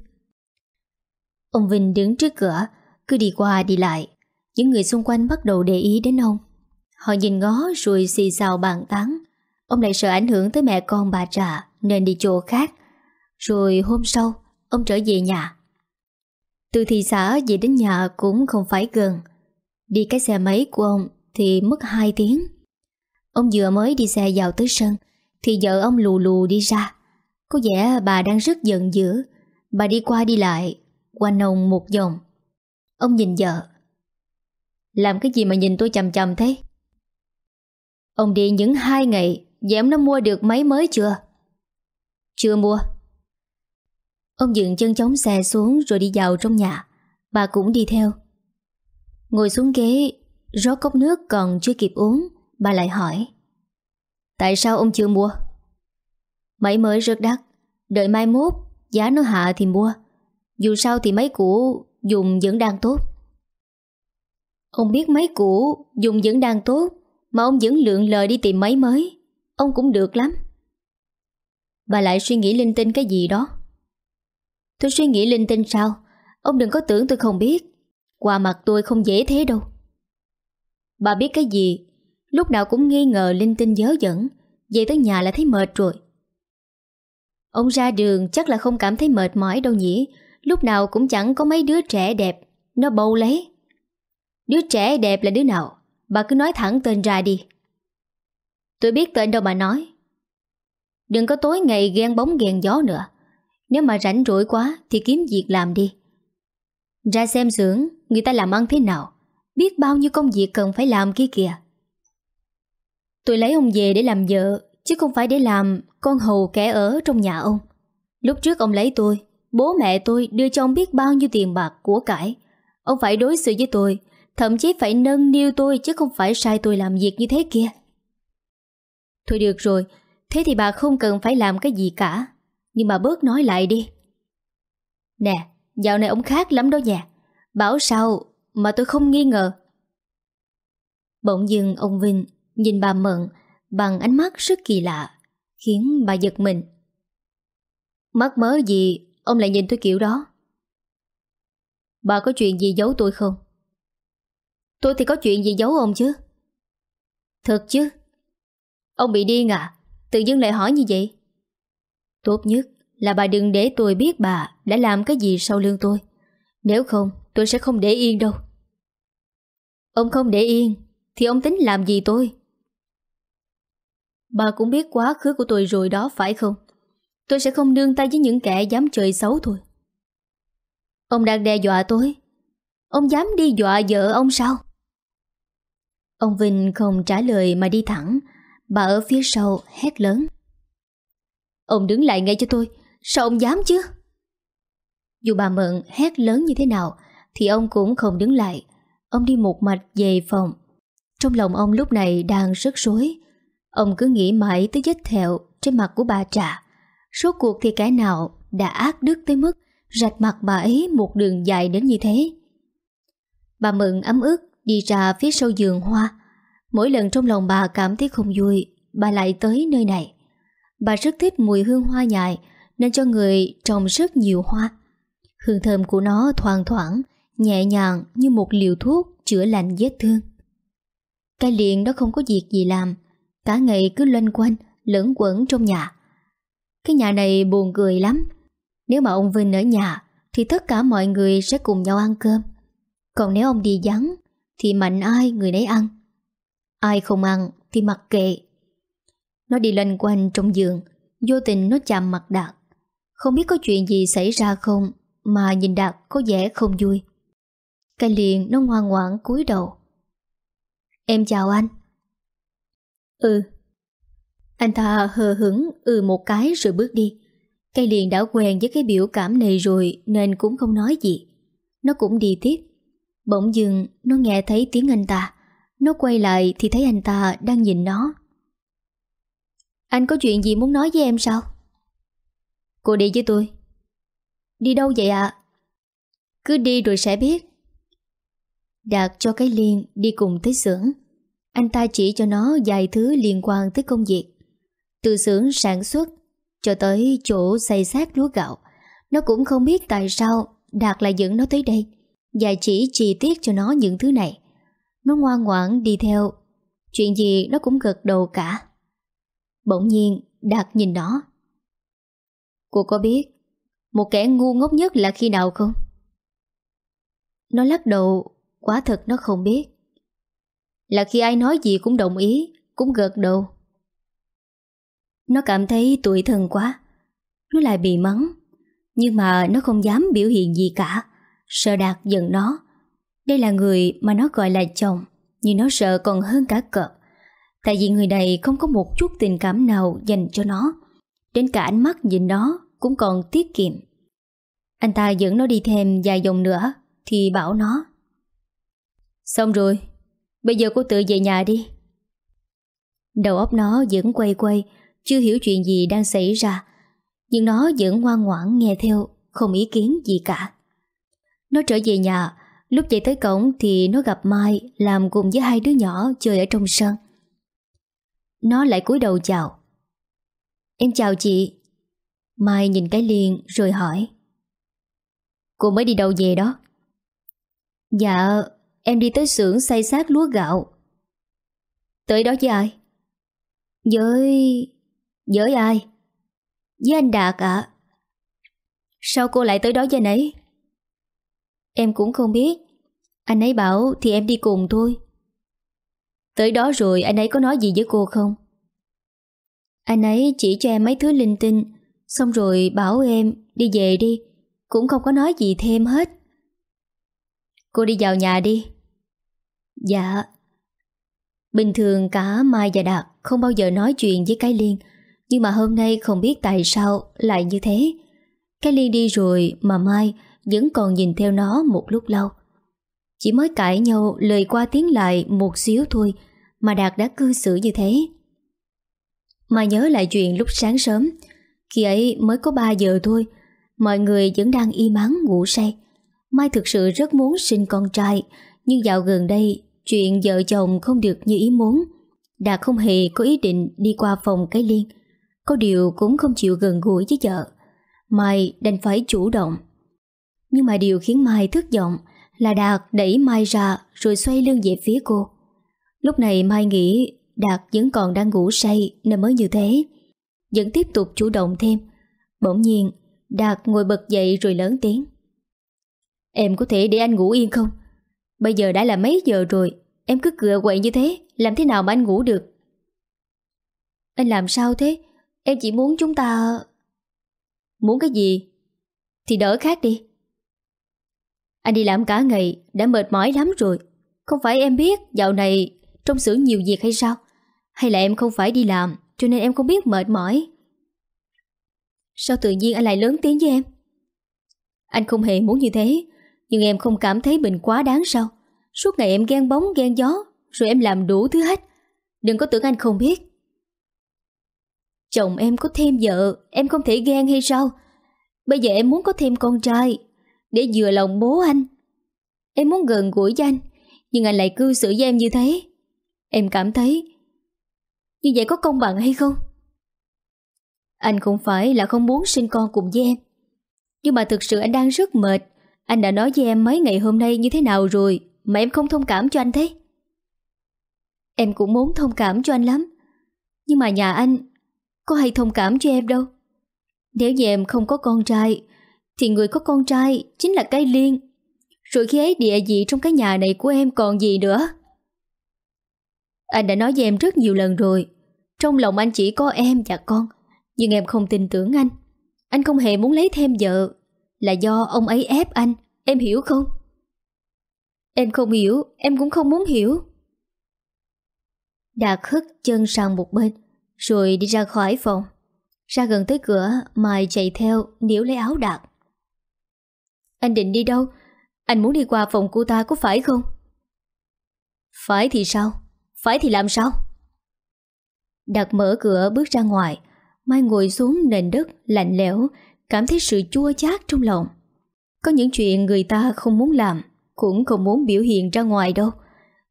Ông Vinh đứng trước cửa, cứ đi qua đi lại. Những người xung quanh bắt đầu để ý đến ông. Họ nhìn ngó rồi xì xào bàn tán. Ông lại sợ ảnh hưởng tới mẹ con bà Trà nên đi chỗ khác. Rồi hôm sau, ông trở về nhà. Từ thị xã về đến nhà cũng không phải gần. Đi cái xe máy của ông thì mất 2 tiếng. Ông vừa mới đi xe vào tới sân thì vợ ông lù lù đi ra. Có vẻ bà đang rất giận dữ Bà đi qua đi lại Quanh ông một vòng Ông nhìn vợ. Làm cái gì mà nhìn tôi chầm chầm thế? Ông đi những hai ngày Vậy ông đã mua được máy mới chưa? Chưa mua. Ông dựng chân chống xe xuống Rồi đi vào trong nhà. Bà cũng đi theo. Ngồi xuống ghế, Rót cốc nước còn chưa kịp uống, Bà lại hỏi. Tại sao ông chưa mua? Máy mới rất đắt. Đợi mai mốt Giá nó hạ thì mua. Dù sao thì máy cũ dùng vẫn đang tốt. Ông biết máy cũ dùng vẫn đang tốt, mà ông vẫn lượng lời đi tìm máy mới. Ông cũng được lắm. Bà lại suy nghĩ linh tinh cái gì đó. Tôi suy nghĩ linh tinh sao? Ông đừng có tưởng tôi không biết. Qua mặt tôi không dễ thế đâu. Bà biết cái gì? Lúc nào cũng nghi ngờ linh tinh dớ dẫn. Về tới nhà là thấy mệt rồi. Ông ra đường chắc là không cảm thấy mệt mỏi đâu nhỉ. Lúc nào cũng chẳng có mấy đứa trẻ đẹp. Nó bầu lấy. Đứa trẻ đẹp là đứa nào? Bà cứ nói thẳng tên ra đi. Tôi biết tên đâu bà nói. Đừng có tối ngày ghen bóng ghen gió nữa. Nếu mà rảnh rỗi quá thì kiếm việc làm đi. Ra xem xưởng người ta làm ăn thế nào. Biết bao nhiêu công việc cần phải làm kia kìa. Tôi lấy ông về để làm vợ chứ không phải để làm con hầu kẻ ở trong nhà ông. Lúc trước ông lấy tôi, bố mẹ tôi đưa cho ông biết bao nhiêu tiền bạc của cải. Ông phải đối xử với tôi, thậm chí phải nâng niu tôi chứ không phải sai tôi làm việc như thế kia. Thôi được rồi, thế thì bà không cần phải làm cái gì cả. Nhưng mà bớt nói lại đi. Nè, dạo này ông khác lắm đó nha. Bảo sao mà tôi không nghi ngờ. Bỗng dưng ông Vinh nhìn bà Mận bằng ánh mắt rất kỳ lạ, khiến bà giật mình. Mắc mớ gì ông lại nhìn tôi kiểu đó? Bà có chuyện gì giấu tôi không? Tôi thì có chuyện gì giấu ông chứ? Thật chứ? Ông bị điên à? Tự dưng lại hỏi như vậy? Tốt nhất là bà đừng để tôi biết bà đã làm cái gì sau lưng tôi. Nếu không, tôi sẽ không để yên đâu. Ông không để yên, thì ông tính làm gì tôi? Bà cũng biết quá khứ của tôi rồi đó phải không? Tôi sẽ không nương tay với những kẻ dám chơi xấu thôi. Ông đang đe dọa tôi. Ông dám đi dọa vợ ông sao? Ông Vinh không trả lời mà đi thẳng. Bà ở phía sau hét lớn. Ông đứng lại ngay cho tôi. Sao ông dám chứ? Dù bà Mận hét lớn như thế nào, thì ông cũng không đứng lại. Ông đi một mạch về phòng. Trong lòng ông lúc này đang rất rối. Ông cứ nghĩ mãi tới vết thẹo trên mặt của bà Trà. Số cuộc thì kẻ nào đã ác đức tới mức rạch mặt bà ấy một đường dài đến như thế. Bà mừng ấm ức đi ra phía sau giường hoa. Mỗi lần trong lòng bà cảm thấy không vui, bà lại tới nơi này. Bà rất thích mùi hương hoa nhài nên cho người trồng rất nhiều hoa. Hương thơm của nó thoang thoảng, nhẹ nhàng như một liều thuốc chữa lành vết thương. Cái liền đó không có việc gì làm, cả ngày cứ loanh quanh, lẫn quẩn trong nhà. Cái nhà này buồn cười lắm. Nếu mà ông Vinh ở nhà thì tất cả mọi người sẽ cùng nhau ăn cơm. Còn nếu ông đi vắng thì mạnh ai người nấy ăn. Ai không ăn thì mặc kệ. Nó đi lên quanh trong giường, vô tình nó chạm mặt Đạt. Không biết có chuyện gì xảy ra không mà nhìn Đạt có vẻ không vui. Cái liền nó ngoan ngoãn cúi đầu. Em chào anh. Ừ. Anh ta hờ hững ừ một cái rồi bước đi. Cây liền đã quen với cái biểu cảm này rồi nên cũng không nói gì. Nó cũng đi tiếp. Bỗng dưng nó nghe thấy tiếng anh ta. Nó quay lại thì thấy anh ta đang nhìn nó. Anh có chuyện gì muốn nói với em sao? Cô đi với tôi. Đi đâu vậy ạ? Cứ đi rồi sẽ biết. Đạt cho cái liên đi cùng tới xưởng. Anh ta chỉ cho nó vài thứ liên quan tới công việc. Từ xưởng sản xuất cho tới chỗ xây xác lúa gạo. Nó cũng không biết tại sao Đạt lại dẫn nó tới đây và chỉ chi tiết cho nó những thứ này. Nó ngoan ngoãn đi theo. Chuyện gì nó cũng gật đầu cả. Bỗng nhiên Đạt nhìn nó. Cô có biết một kẻ ngu ngốc nhất là khi nào không? Nó lắc đầu, quá thật nó không biết. Là khi ai nói gì cũng đồng ý, cũng gật đầu. Nó cảm thấy tuổi thân quá. Nó lại bị mắng. Nhưng mà nó không dám biểu hiện gì cả. Sợ đạt giận nó. Đây là người mà nó gọi là chồng. Nhưng nó sợ còn hơn cả cợt, Tại vì người này không có một chút tình cảm nào dành cho nó. Đến cả ánh mắt nhìn nó cũng còn tiết kiệm. Anh ta dẫn nó đi thêm vài dòng nữa thì bảo nó. Xong rồi, bây giờ cô tự về nhà đi. Đầu óc nó vẫn quay quay, chưa hiểu chuyện gì đang xảy ra. Nhưng nó vẫn ngoan ngoãn nghe theo, không ý kiến gì cả. Nó trở về nhà. Lúc chạy tới cổng thì nó gặp Mai Làm cùng với hai đứa nhỏ chơi ở trong sân. Nó lại cúi đầu chào. Em chào chị. Mai nhìn cái liền rồi hỏi. Cô mới đi đâu về đó? Dạ Em đi tới xưởng xây xác lúa gạo. Tới đó với ai? Với... Với ai? Với anh Đạt ạ. Sao cô lại tới đó với anh ấy? Em cũng không biết. Anh ấy bảo thì em đi cùng thôi. Tới đó rồi anh ấy có nói gì với cô không? Anh ấy chỉ cho em mấy thứ linh tinh, Xong rồi bảo em đi về đi. Cũng không có nói gì thêm hết. Cô đi vào nhà đi. Dạ. Bình thường cả Mai và Đạt Không bao giờ nói chuyện với cái Liên. Nhưng mà hôm nay không biết tại sao Lại như thế. Cái Liên đi rồi mà Mai Vẫn còn nhìn theo nó một lúc lâu. Chỉ mới cãi nhau Lời qua tiếng lại một xíu thôi Mà Đạt đã cư xử như thế. Mai nhớ lại chuyện lúc sáng sớm, Khi ấy mới có 3 giờ thôi, Mọi người vẫn đang im ắng ngủ say. Mai thực sự rất muốn sinh con trai, Nhưng dạo gần đây Chuyện vợ chồng không được như ý muốn. Đạt không hề có ý định đi qua phòng cái liên. Có điều cũng không chịu gần gũi với vợ. Mai đành phải chủ động. Nhưng mà điều khiến Mai thất vọng Là Đạt đẩy Mai ra Rồi xoay lưng về phía cô. Lúc này Mai nghĩ Đạt vẫn còn đang ngủ say Nên mới như thế. Vẫn tiếp tục chủ động thêm. Bỗng nhiên, Đạt ngồi bật dậy rồi lớn tiếng. Em có thể để anh ngủ yên không? Bây giờ đã là mấy giờ rồi? Em cứ cựa quậy như thế, Làm thế nào mà anh ngủ được? Anh làm sao thế? Em chỉ muốn chúng ta Muốn cái gì? Thì đỡ khác đi. Anh đi làm cả ngày, Đã mệt mỏi lắm rồi. Không phải em biết dạo này Trong xưởng nhiều việc hay sao? Hay là em không phải đi làm, Cho nên em không biết mệt mỏi? Sao tự nhiên anh lại lớn tiếng với em? Anh không hề muốn như thế, Nhưng em không cảm thấy mình quá đáng sao? Suốt ngày em ghen bóng, ghen gió, Rồi em làm đủ thứ hết. Đừng có tưởng anh không biết. Chồng em có thêm vợ, Em không thể ghen hay sao? Bây giờ em muốn có thêm con trai, Để vừa lòng bố anh. Em muốn gần gũi với anh, Nhưng anh lại cư xử với em như thế. Em cảm thấy Như vậy có công bằng hay không? Anh không phải là không muốn sinh con cùng với em, Nhưng mà thực sự anh đang rất mệt. Anh đã nói với em mấy ngày hôm nay như thế nào rồi, mà em không thông cảm cho anh thế. Em cũng muốn thông cảm cho anh lắm, Nhưng mà nhà anh có hay thông cảm cho em đâu? Nếu như em không có con trai Thì người có con trai Chính là cái liên. Rồi khi ấy địa vị trong cái nhà này của em còn gì nữa? Anh đã nói với em rất nhiều lần rồi. Trong lòng anh chỉ có em và con Nhưng em không tin tưởng anh. Anh không hề muốn lấy thêm vợ. Là do ông ấy ép anh. Em hiểu không? Em không hiểu, em cũng không muốn hiểu. Đạt hất chân sang một bên, rồi đi ra khỏi phòng. Ra gần tới cửa, Mai chạy theo, níu lấy áo Đạt. Anh định đi đâu? Anh muốn đi qua phòng cô ta có phải không? Phải thì sao? Phải thì làm sao? Đạt mở cửa bước ra ngoài, Mai ngồi xuống nền đất lạnh lẽo, cảm thấy sự chua chát trong lòng. Có những chuyện người ta không muốn làm, cũng không muốn biểu hiện ra ngoài đâu.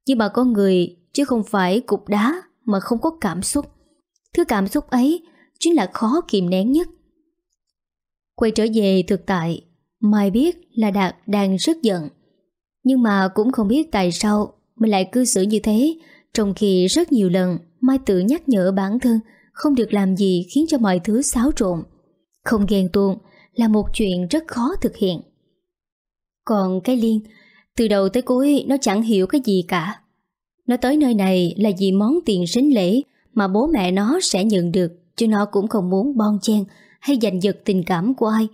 Nhưng mà con người chứ không phải cục đá mà không có cảm xúc. Thứ cảm xúc ấy chính là khó kìm nén nhất. Quay trở về thực tại, Mai biết là Đạt đang rất giận. Nhưng mà cũng không biết tại sao mình lại cư xử như thế trong khi rất nhiều lần Mai tự nhắc nhở bản thân không được làm gì khiến cho mọi thứ xáo trộn. Không ghen tuông là một chuyện rất khó thực hiện. Còn cái liên từ đầu tới cuối nó chẳng hiểu cái gì cả Nó tới nơi này là vì món tiền sính lễ mà bố mẹ nó sẽ nhận được, Chứ nó cũng không muốn bon chen Hay giành giật tình cảm của ai.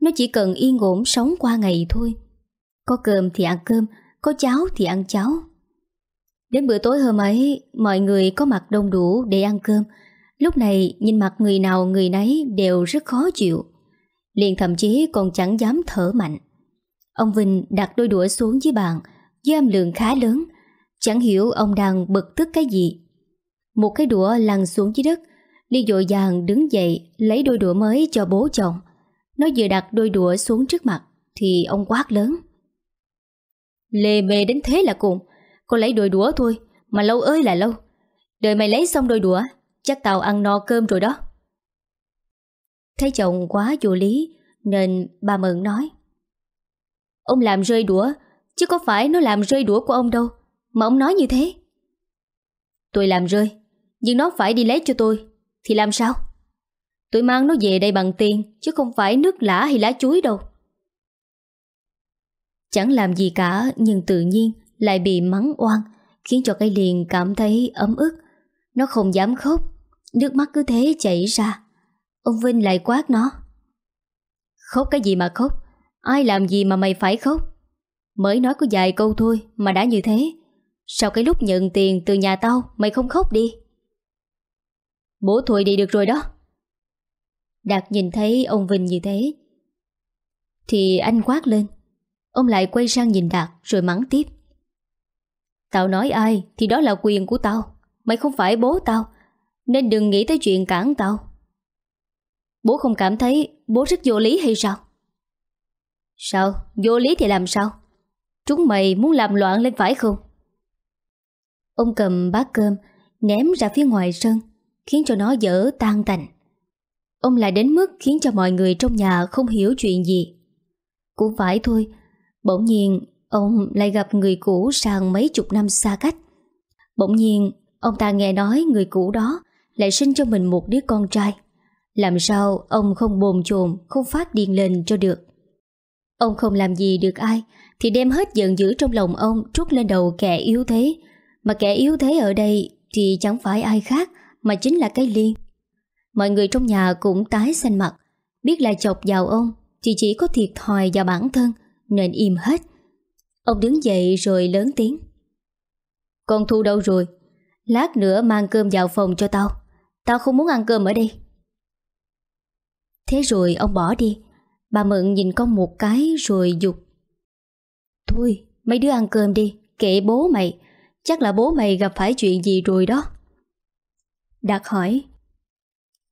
Nó chỉ cần yên ổn sống qua ngày thôi. Có cơm thì ăn cơm, Có cháo thì ăn cháo. Đến bữa tối hôm ấy, Mọi người có mặt đông đủ để ăn cơm. Lúc này, nhìn mặt người nào người nấy Đều rất khó chịu. Liền thậm chí còn chẳng dám thở mạnh. Ông Vinh đặt đôi đũa xuống dưới bàn, với âm lượng khá lớn. Chẳng hiểu ông đang bực tức cái gì. Một cái đũa lăn xuống dưới đất. Ly dội dàng đứng dậy, lấy đôi đũa mới cho bố chồng. Nó vừa đặt đôi đũa xuống trước mặt, thì ông quát lớn. Lê mê đến thế là cùng, Con lấy đôi đũa thôi, Mà lâu ơi là lâu Đợi mày lấy xong đôi đũa, Chắc tao ăn no cơm rồi đó Thấy chồng quá vô lý, Nên bà Mận nói Ông làm rơi đũa, Chứ có phải nó làm rơi đũa của ông đâu, Mà ông nói như thế Tôi làm rơi nhưng nó phải đi lấy cho tôi. Thì làm sao? Tôi mang nó về đây bằng tiền, Chứ không phải nước lã hay lá chuối đâu. Chẳng làm gì cả, Nhưng tự nhiên lại bị mắng oan, Khiến cho cây liền cảm thấy ấm ức. Nó không dám khóc, Nước mắt cứ thế chảy ra. Ông Vinh lại quát nó. Khóc cái gì mà khóc? Ai làm gì mà mày phải khóc? Mới nói có vài câu thôi Mà đã như thế. Sao cái lúc nhận tiền từ nhà tao, Mày không khóc đi. Bố thôi đi được rồi đó. Đạt nhìn thấy ông Vinh như thế. Thì anh quát lên. Ông lại quay sang nhìn Đạt Rồi mắng tiếp. Tao nói ai thì đó là quyền của tao. Mày không phải bố tao. Nên đừng nghĩ tới chuyện cản tao. Bố không cảm thấy Bố rất vô lý hay sao? Sao? Vô lý thì làm sao? Chúng mày muốn làm loạn lên phải không? Ông cầm bát cơm Ném ra phía ngoài sân. Khiến cho nó dở tan tành. Ông lại đến mức khiến cho mọi người trong nhà Không hiểu chuyện gì. Cũng phải thôi, Bỗng nhiên ông lại gặp người cũ Sang mấy chục năm xa cách. Bỗng nhiên, ông ta nghe nói Người cũ đó lại sinh cho mình một đứa con trai. Làm sao ông không bồn chồn, Không phát điên lên cho được? Ông không làm gì được ai, Thì đem hết giận dữ trong lòng ông Trút lên đầu kẻ yếu thế. Mà kẻ yếu thế ở đây Thì chẳng phải ai khác mà chính là cái liên. Mọi người trong nhà cũng tái xanh mặt, Biết là chọc vào ông Thì chỉ có thiệt thòi vào bản thân, Nên im hết. Ông đứng dậy rồi lớn tiếng. Con Thu đâu rồi? Lát nữa mang cơm vào phòng cho tao. Tao không muốn ăn cơm ở đây. Thế rồi ông bỏ đi. Bà Mận nhìn con một cái rồi dục. Thôi, mấy đứa ăn cơm đi, Kệ bố mày. Chắc là bố mày gặp phải chuyện gì rồi đó. Đạt hỏi.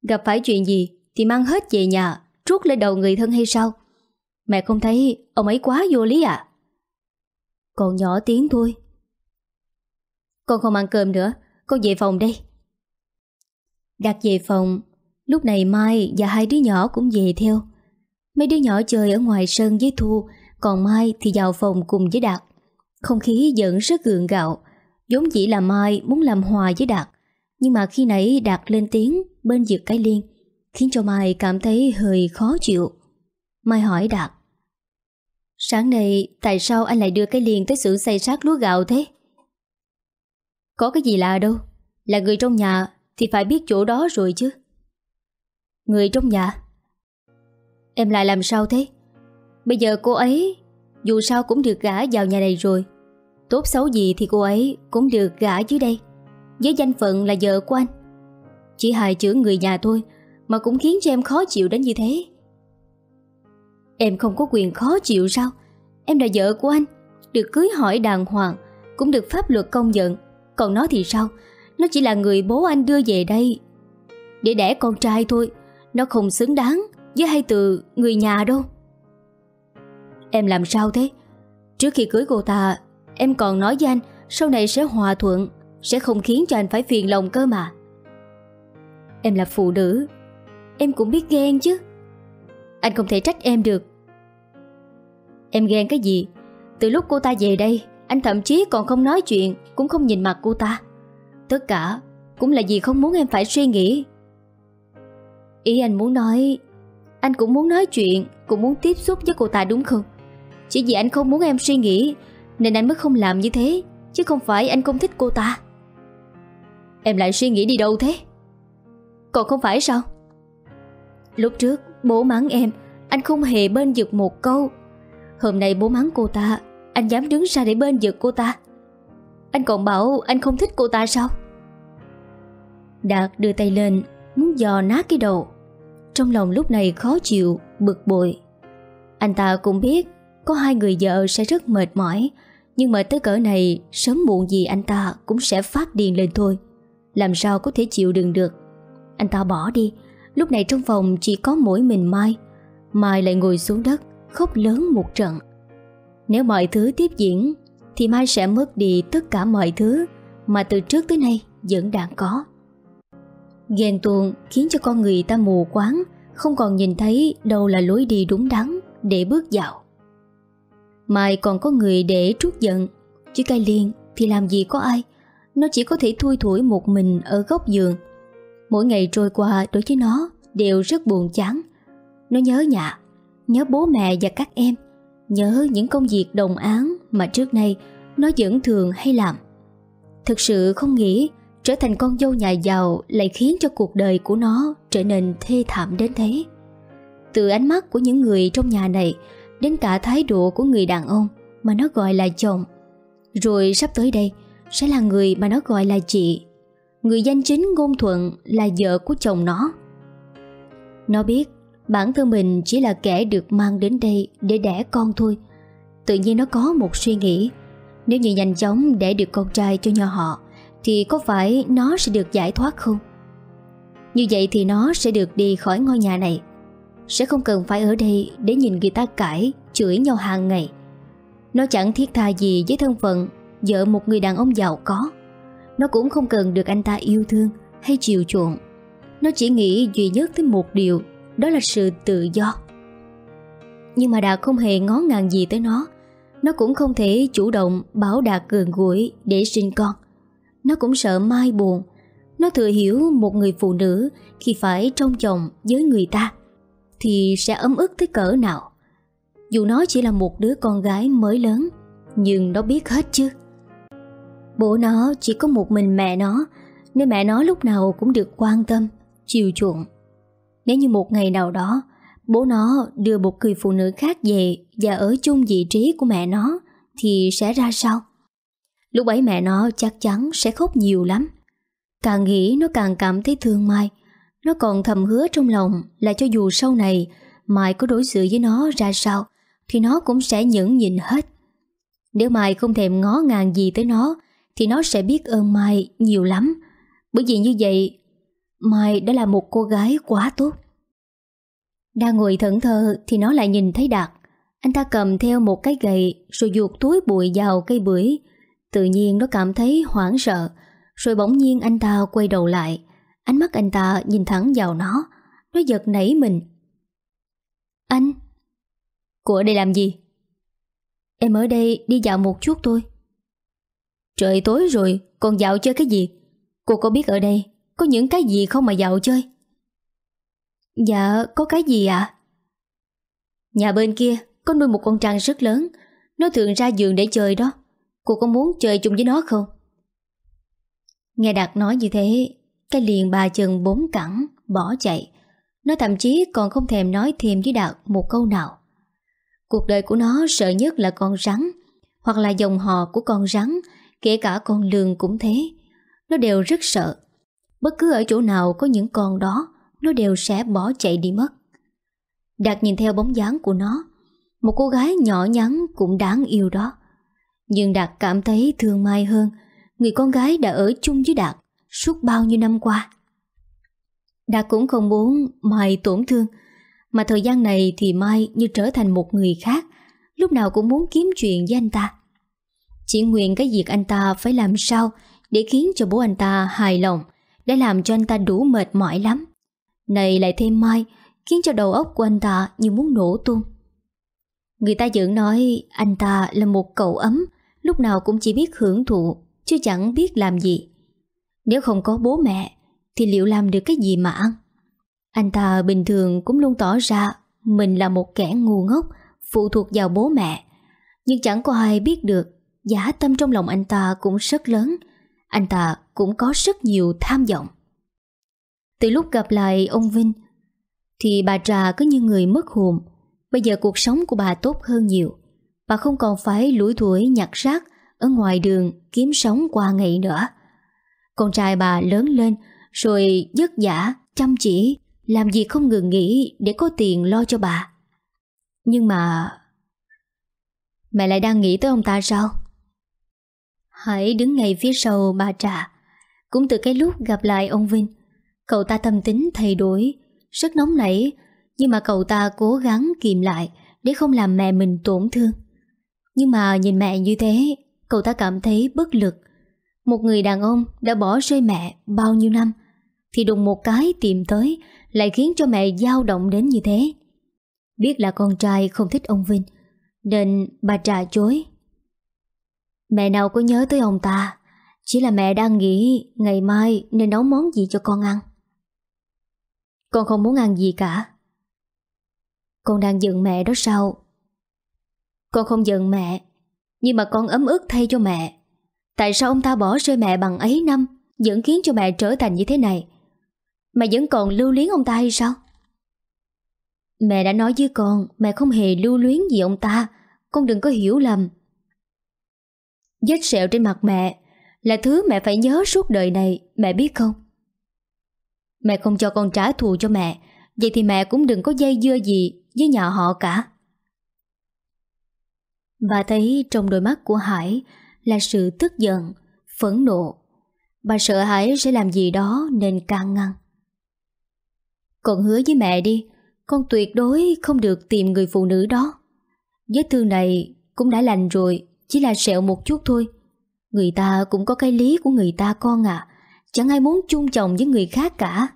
Gặp phải chuyện gì Thì mang hết về nhà, Trút lên đầu người thân hay sao? Mẹ không thấy ông ấy quá vô lý à Còn nhỏ tiếng thôi. Con không ăn cơm nữa, Con về phòng đây. Đạt về phòng. Lúc này Mai và hai đứa nhỏ cũng về theo. Mấy đứa nhỏ chơi ở ngoài sân với Thu, Còn Mai thì vào phòng cùng với Đạt. Không khí vẫn rất gượng gạo, giống chỉ là Mai muốn làm hòa với Đạt. Nhưng mà khi nãy Đạt lên tiếng, Bên giật cái liên, Khiến cho Mai cảm thấy hơi khó chịu. Mai hỏi Đạt, Sáng nay, tại sao anh lại đưa cái liên Tới sự xây sát lúa gạo thế? Có cái gì lạ đâu, Là người trong nhà Thì phải biết chỗ đó rồi chứ. Người trong nhà? Em lại làm sao thế? Bây giờ cô ấy, Dù sao cũng được gả vào nhà này rồi. Tốt xấu gì thì cô ấy Cũng được gả dưới đây. Với danh phận là vợ của anh. Chỉ hài chữ người nhà thôi, Mà cũng khiến cho em khó chịu đến như thế. Em không có quyền khó chịu sao? Em là vợ của anh, Được cưới hỏi đàng hoàng, Cũng được pháp luật công nhận. Còn nó thì sao? Nó chỉ là người bố anh đưa về đây. Để đẻ con trai thôi, Nó không xứng đáng với hai từ người nhà đâu. Em làm sao thế? Trước khi cưới cô ta, Em còn nói với anh, Sau này sẽ hòa thuận. Sẽ không khiến cho anh phải phiền lòng cơ mà. Em là phụ nữ, Em cũng biết ghen chứ. Anh không thể trách em được. Em ghen cái gì? Từ lúc cô ta về đây, Anh thậm chí còn không nói chuyện, Cũng không nhìn mặt cô ta. Tất cả cũng là vì không muốn em phải suy nghĩ. Ý anh muốn nói, anh cũng muốn nói chuyện, Cũng muốn tiếp xúc với cô ta đúng không? Chỉ vì anh không muốn em suy nghĩ, Nên anh mới không làm như thế, Chứ không phải anh không thích cô ta. Em lại suy nghĩ đi đâu thế? Còn không phải sao? Lúc trước bố mắng em Anh không hề bên giật một câu. Hôm nay bố mắng cô ta Anh dám đứng ra để bên giật cô ta. Anh còn bảo anh không thích cô ta sao? Đạt đưa tay lên Muốn dò nát cái đầu. Trong lòng lúc này khó chịu, bực bội. Anh ta cũng biết Có hai người vợ sẽ rất mệt mỏi Nhưng mà tới cỡ này Sớm muộn gì anh ta cũng sẽ phát điên lên thôi. Làm sao có thể chịu đựng được? Anh ta bỏ đi. Lúc này trong phòng chỉ có mỗi mình Mai. Mai lại ngồi xuống đất, Khóc lớn một trận. Nếu mọi thứ tiếp diễn, Thì Mai sẽ mất đi tất cả mọi thứ Mà từ trước tới nay vẫn đang có. Ghen tuông khiến cho con người ta mù quáng, Không còn nhìn thấy đâu là lối đi đúng đắn Để bước vào. Mai còn có người để trút giận. Chứ Cai liên thì làm gì có ai? Nó chỉ có thể thui thủi một mình ở góc giường. Mỗi ngày trôi qua đối với nó Đều rất buồn chán. Nó nhớ nhà, Nhớ bố mẹ và các em, Nhớ những công việc đồng án Mà trước nay nó vẫn thường hay làm. Thực sự không nghĩ Trở thành con dâu nhà giàu Lại khiến cho cuộc đời của nó Trở nên thê thảm đến thế. Từ ánh mắt của những người trong nhà này Đến cả thái độ của người đàn ông Mà nó gọi là chồng. Rồi sắp tới đây sẽ là người mà nó gọi là chị. Người danh chính ngôn thuận Là vợ của chồng nó. Nó biết Bản thân mình chỉ là kẻ được mang đến đây Để đẻ con thôi. Tự nhiên nó có một suy nghĩ. Nếu như nhanh chóng đẻ được con trai cho nhà họ, Thì có phải nó sẽ được giải thoát không? Như vậy thì nó sẽ được đi khỏi ngôi nhà này. Sẽ không cần phải ở đây Để nhìn người ta cãi, Chửi nhau hàng ngày. Nó chẳng thiết tha gì với thân phận Vợ một người đàn ông giàu có. Nó cũng không cần được anh ta yêu thương Hay chiều chuộng. Nó chỉ nghĩ duy nhất tới một điều, Đó là sự tự do. Nhưng mà Đạt không hề ngó ngàng gì tới nó. Nó cũng không thể chủ động Bảo Đạt gần gũi để sinh con. Nó cũng sợ Mai buồn. Nó thừa hiểu một người phụ nữ Khi phải trông chồng với người ta Thì sẽ ấm ức tới cỡ nào. Dù nó chỉ là một đứa con gái mới lớn, Nhưng nó biết hết chứ. Bố nó chỉ có một mình mẹ nó, Nên mẹ nó lúc nào cũng được quan tâm, Chiều chuộng. Nếu như một ngày nào đó, Bố nó đưa một người phụ nữ khác về Và ở chung vị trí của mẹ nó, Thì sẽ ra sao? Lúc ấy mẹ nó chắc chắn sẽ khóc nhiều lắm. Càng nghĩ nó càng cảm thấy thương Mai. Nó còn thầm hứa trong lòng Là cho dù sau này Mai có đối xử với nó ra sao, Thì nó cũng sẽ nhẫn nhịn hết. Nếu Mai không thèm ngó ngàng gì tới nó thì nó sẽ biết ơn Mai nhiều lắm. Bởi vì như vậy, Mai đã là một cô gái quá tốt. Đang ngồi thẫn thờ thì nó lại nhìn thấy Đạt. Anh ta cầm theo một cái gậy rồi ruột túi bụi vào cây bưởi. Tự nhiên nó cảm thấy hoảng sợ. Rồi bỗng nhiên anh ta quay đầu lại. Ánh mắt anh ta nhìn thẳng vào nó. Nó giật nảy mình. Anh! của đây làm gì? Em ở đây đi dạo một chút thôi. Trời tối rồi, Còn dạo chơi cái gì? Cô có biết ở đây Có những cái gì không mà dạo chơi? Dạ có cái gì ạ? À? Nhà bên kia Có nuôi một con trăng rất lớn. Nó thường ra giường để chơi đó. Cô có muốn chơi chung với nó không? Nghe Đạt nói như thế, Cái liền bà chừng bốn cẳng, Bỏ chạy. Nó thậm chí còn không thèm nói thêm với Đạt một câu nào. Cuộc đời của nó sợ nhất là con rắn, Hoặc là dòng họ của con rắn. Kể cả con lường cũng thế. Nó đều rất sợ. Bất cứ ở chỗ nào có những con đó, Nó đều sẽ bỏ chạy đi mất. Đạt nhìn theo bóng dáng của nó, Một cô gái nhỏ nhắn cũng đáng yêu đó. Nhưng Đạt cảm thấy thương Mai hơn, Người con gái đã ở chung với Đạt Suốt bao nhiêu năm qua. Đạt cũng không muốn Mai tổn thương, Mà thời gian này thì Mai như trở thành một người khác, Lúc nào cũng muốn kiếm chuyện với anh ta chỉ nguyện cái việc anh ta phải làm sao để khiến cho bố anh ta hài lòng, để làm cho anh ta đủ mệt mỏi lắm. Này lại thêm mai, khiến cho đầu óc của anh ta như muốn nổ tung. Người ta vẫn nói anh ta là một cậu ấm, lúc nào cũng chỉ biết hưởng thụ, chứ chẳng biết làm gì. Nếu không có bố mẹ, thì liệu làm được cái gì mà ăn? Anh ta bình thường cũng luôn tỏ ra mình là một kẻ ngu ngốc, phụ thuộc vào bố mẹ. Nhưng chẳng có ai biết được Giả tâm trong lòng anh ta cũng rất lớn. Anh ta cũng có rất nhiều tham vọng. Từ lúc gặp lại ông Vinh Thì bà Trà cứ như người mất hồn. Bây giờ cuộc sống của bà tốt hơn nhiều. Bà không còn phải lủi thủi nhặt rác Ở ngoài đường kiếm sống qua ngày nữa. Con trai bà lớn lên Rồi vất giả, chăm chỉ Làm gì không ngừng nghỉ Để có tiền lo cho bà. Nhưng mà Mẹ lại đang nghĩ tới ông ta sao? Hãy đứng ngay phía sau bà Trà. Cũng từ cái lúc gặp lại ông Vinh, Cậu ta tâm tính thay đổi. Rất nóng nảy, Nhưng mà cậu ta cố gắng kìm lại Để không làm mẹ mình tổn thương. Nhưng mà nhìn mẹ như thế, Cậu ta cảm thấy bất lực. Một người đàn ông đã bỏ rơi mẹ bao nhiêu năm, Thì đùng một cái tìm tới Lại khiến cho mẹ dao động đến như thế. Biết là con trai không thích ông Vinh, Nên bà trà chối. Mẹ nào có nhớ tới ông ta? Chỉ là mẹ đang nghĩ Ngày mai nên nấu món gì cho con ăn? Con không muốn ăn gì cả. Con đang giận mẹ đó sao? Con không giận mẹ, Nhưng mà con ấm ức thay cho mẹ. Tại sao ông ta bỏ rơi mẹ bằng ấy năm, Vẫn khiến cho mẹ trở thành như thế này? Mẹ vẫn còn lưu luyến ông ta hay sao? Mẹ đã nói với con, Mẹ không hề lưu luyến gì ông ta. Con đừng có hiểu lầm. Vết sẹo trên mặt mẹ Là thứ mẹ phải nhớ suốt đời này, Mẹ biết không? Mẹ không cho con trả thù cho mẹ, Vậy thì mẹ cũng đừng có dây dưa gì Với nhà họ cả. Bà thấy trong đôi mắt của Hải Là sự tức giận, Phẫn nộ. Bà sợ Hải sẽ làm gì đó nên can ngăn. Con hứa với mẹ đi, Con tuyệt đối không được tìm người phụ nữ đó. Vết thương này cũng đã lành rồi chỉ là sẹo một chút thôi. Người ta cũng có cái lý của người ta con à Chẳng ai muốn chung chồng với người khác cả.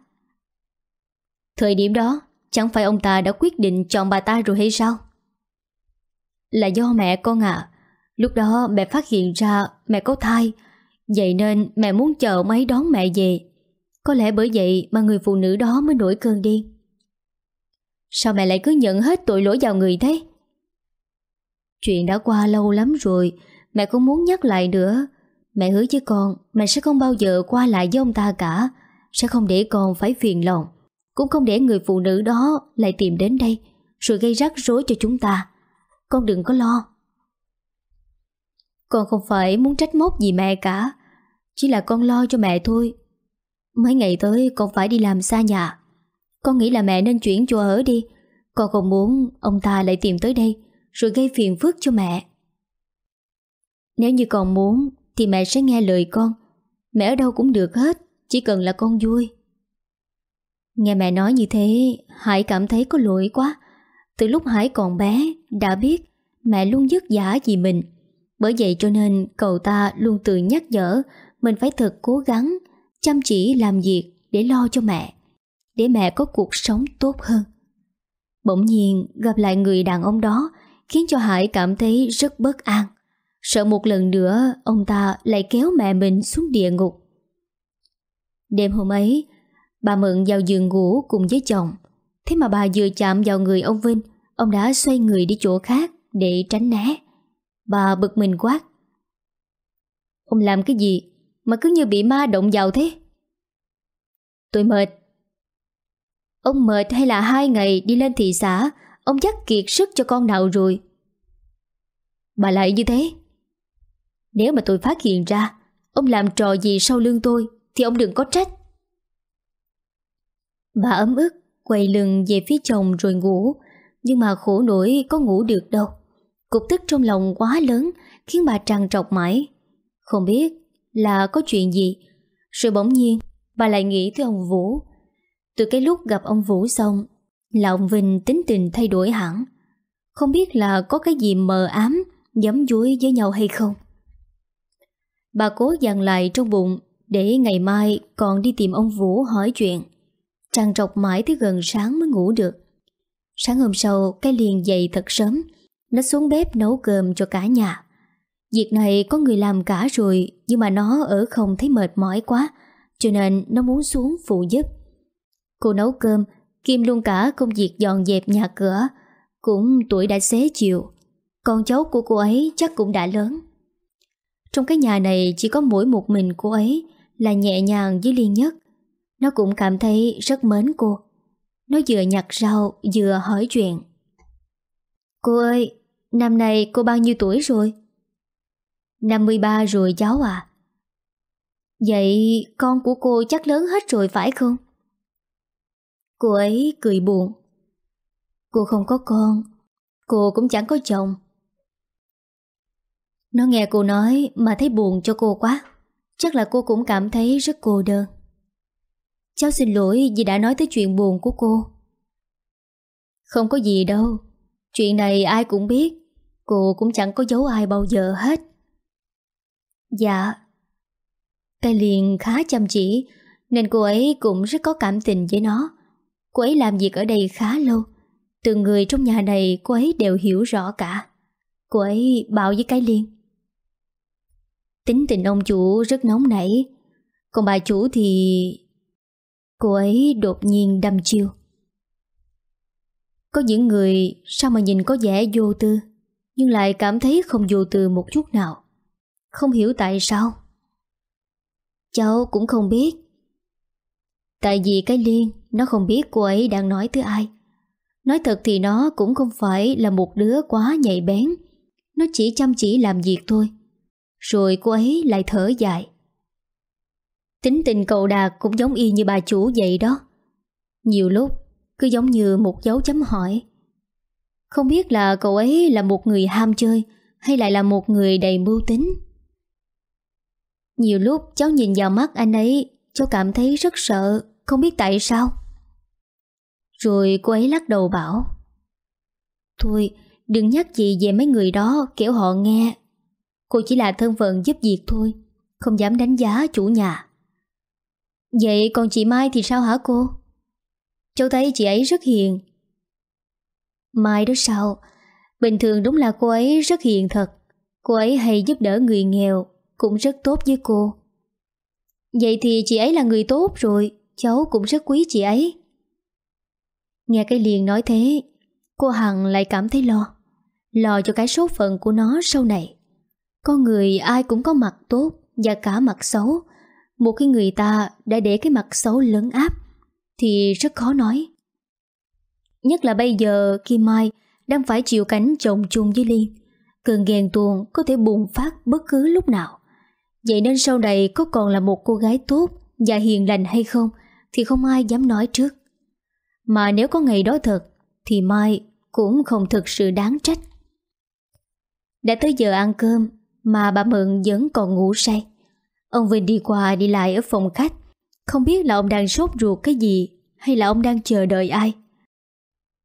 Thời điểm đó, Chẳng phải ông ta đã quyết định chọn bà ta rồi hay sao? Là do mẹ con à Lúc đó mẹ phát hiện ra mẹ có thai, Vậy nên mẹ muốn chờ máy đón mẹ về. Có lẽ bởi vậy mà người phụ nữ đó mới nổi cơn điên Sao mẹ lại cứ nhận hết tội lỗi vào người thế? Chuyện đã qua lâu lắm rồi, Mẹ không muốn nhắc lại nữa. Mẹ hứa với con, Mẹ sẽ không bao giờ qua lại với ông ta cả, Sẽ không để con phải phiền lòng. Cũng không để người phụ nữ đó Lại tìm đến đây, Rồi gây rắc rối cho chúng ta. Con đừng có lo. Con không phải muốn trách móc gì mẹ cả, Chỉ là con lo cho mẹ thôi. Mấy ngày tới con phải đi làm xa nhà. Con nghĩ là mẹ nên chuyển chỗ ở đi. Con không muốn ông ta lại tìm tới đây. Rồi gây phiền phức cho mẹ. Nếu như con muốn, Thì mẹ sẽ nghe lời con. Mẹ ở đâu cũng được hết, Chỉ cần là con vui. Nghe mẹ nói như thế, Hải cảm thấy có lỗi quá. Từ lúc Hải còn bé, Đã biết mẹ luôn dứt giả vì mình. Bởi vậy cho nên cậu ta luôn tự nhắc nhở Mình phải thật cố gắng, Chăm chỉ làm việc để lo cho mẹ, Để mẹ có cuộc sống tốt hơn. Bỗng nhiên gặp lại người đàn ông đó Khiến cho Hải cảm thấy rất bất an. Sợ một lần nữa, Ông ta lại kéo mẹ mình xuống địa ngục. Đêm hôm ấy, Bà Mượn vào giường ngủ cùng với chồng. Thế mà bà vừa chạm vào người ông Vinh, Ông đã xoay người đi chỗ khác Để tránh né. Bà bực mình quát Ông làm cái gì Mà cứ như bị ma động vào thế? Tôi mệt. Ông mệt hay là hai ngày đi lên thị xã Ông chắc kiệt sức cho con nào rồi. Bà lại như thế. Nếu mà tôi phát hiện ra, Ông làm trò gì sau lưng tôi, Thì ông đừng có trách. Bà ấm ức, Quay lưng về phía chồng rồi ngủ. Nhưng mà khổ nổi có ngủ được đâu. Cục tức trong lòng quá lớn, Khiến bà trằn trọc mãi. Không biết là có chuyện gì. Rồi bỗng nhiên, Bà lại nghĩ tới ông Vũ. Từ cái lúc gặp ông Vũ xong là ông Vinh tính tình thay đổi hẳn. Không biết là có cái gì mờ ám Giấm dúi với nhau hay không? Bà cố dằn lại trong bụng, Để ngày mai còn đi tìm ông Vũ hỏi chuyện. Tràn trọc mãi tới gần sáng mới ngủ được. Sáng hôm sau, Cái liền dậy thật sớm. Nó xuống bếp nấu cơm cho cả nhà. Việc này có người làm cả rồi, Nhưng mà nó ở không thấy mệt mỏi quá, Cho nên nó muốn xuống phụ giúp. Cô nấu cơm Kim luôn cả công việc dọn dẹp nhà cửa, Cũng tuổi đã xế chiều. Con cháu của cô ấy chắc cũng đã lớn. Trong cái nhà này chỉ có mỗi một mình cô ấy Là nhẹ nhàng với liên nhất. Nó cũng cảm thấy rất mến cô. Nó vừa nhặt rau, vừa hỏi chuyện. Cô ơi, Năm nay cô bao nhiêu tuổi rồi? 53 rồi, cháu à Vậy con của cô chắc lớn hết rồi phải không? Cô ấy cười buồn. Cô không có con, Cô cũng chẳng có chồng. Nó nghe cô nói mà thấy buồn cho cô quá. Chắc là cô cũng cảm thấy rất cô đơn. Cháu xin lỗi vì đã nói tới chuyện buồn của cô. Không có gì đâu. Chuyện này ai cũng biết. Cô cũng chẳng có giấu ai bao giờ hết. Dạ. Cây liền khá chăm chỉ, Nên cô ấy cũng rất có cảm tình với nó. Cô ấy làm việc ở đây khá lâu. Từng người trong nhà này cô ấy đều hiểu rõ cả. Cô ấy bảo với cái liên Tính tình ông chủ rất nóng nảy. Còn bà chủ thì... Cô ấy đột nhiên đâm chiêu. Có những người sao mà nhìn có vẻ vô tư, Nhưng lại cảm thấy không vô tư một chút nào. Không hiểu tại sao. Cháu cũng không biết. Tại vì cái liên, Nó không biết cô ấy đang nói tới ai. Nói thật thì nó cũng không phải là một đứa quá nhạy bén. Nó chỉ chăm chỉ làm việc thôi. Rồi cô ấy lại thở dài. Tính tình cậu Đạt cũng giống y như bà chủ vậy đó. Nhiều lúc, cứ giống như một dấu chấm hỏi. Không biết là cậu ấy là một người ham chơi Hay lại là một người đầy mưu tính? Nhiều lúc cháu nhìn vào mắt anh ấy, Cháu cảm thấy rất sợ. Không biết tại sao. Rồi cô ấy lắc đầu bảo, Thôi, đừng nhắc gì về mấy người đó Kiểu họ nghe. Cô chỉ là thân phận giúp việc thôi, Không dám đánh giá chủ nhà. Vậy còn chị Mai thì sao hả cô? Cháu thấy chị ấy rất hiền. Mai đó sao? Bình thường đúng là cô ấy rất hiền thật. Cô ấy hay giúp đỡ người nghèo, Cũng rất tốt với cô. Vậy thì chị ấy là người tốt rồi. Cháu cũng rất quý chị ấy. Nghe cái liền nói thế, Cô Hằng lại cảm thấy lo Lo cho cái số phận của nó sau này. Con người ai cũng có mặt tốt Và cả mặt xấu. Một khi người ta đã để cái mặt xấu lấn áp, Thì rất khó nói. Nhất là bây giờ khi Mai Đang phải chịu cảnh chồng chung với Liên. Cơn ghen tuồng có thể bùng phát bất cứ lúc nào. Vậy nên sau này có còn là một cô gái tốt Và hiền lành hay không? Thì không ai dám nói trước. Mà nếu có ngày đó thật, Thì Mai cũng không thực sự đáng trách. Đã tới giờ ăn cơm, Mà bà Mượn vẫn còn ngủ say. Ông Vinh đi qua đi lại ở phòng khách. Không biết là ông đang sốt ruột cái gì, Hay là ông đang chờ đợi ai.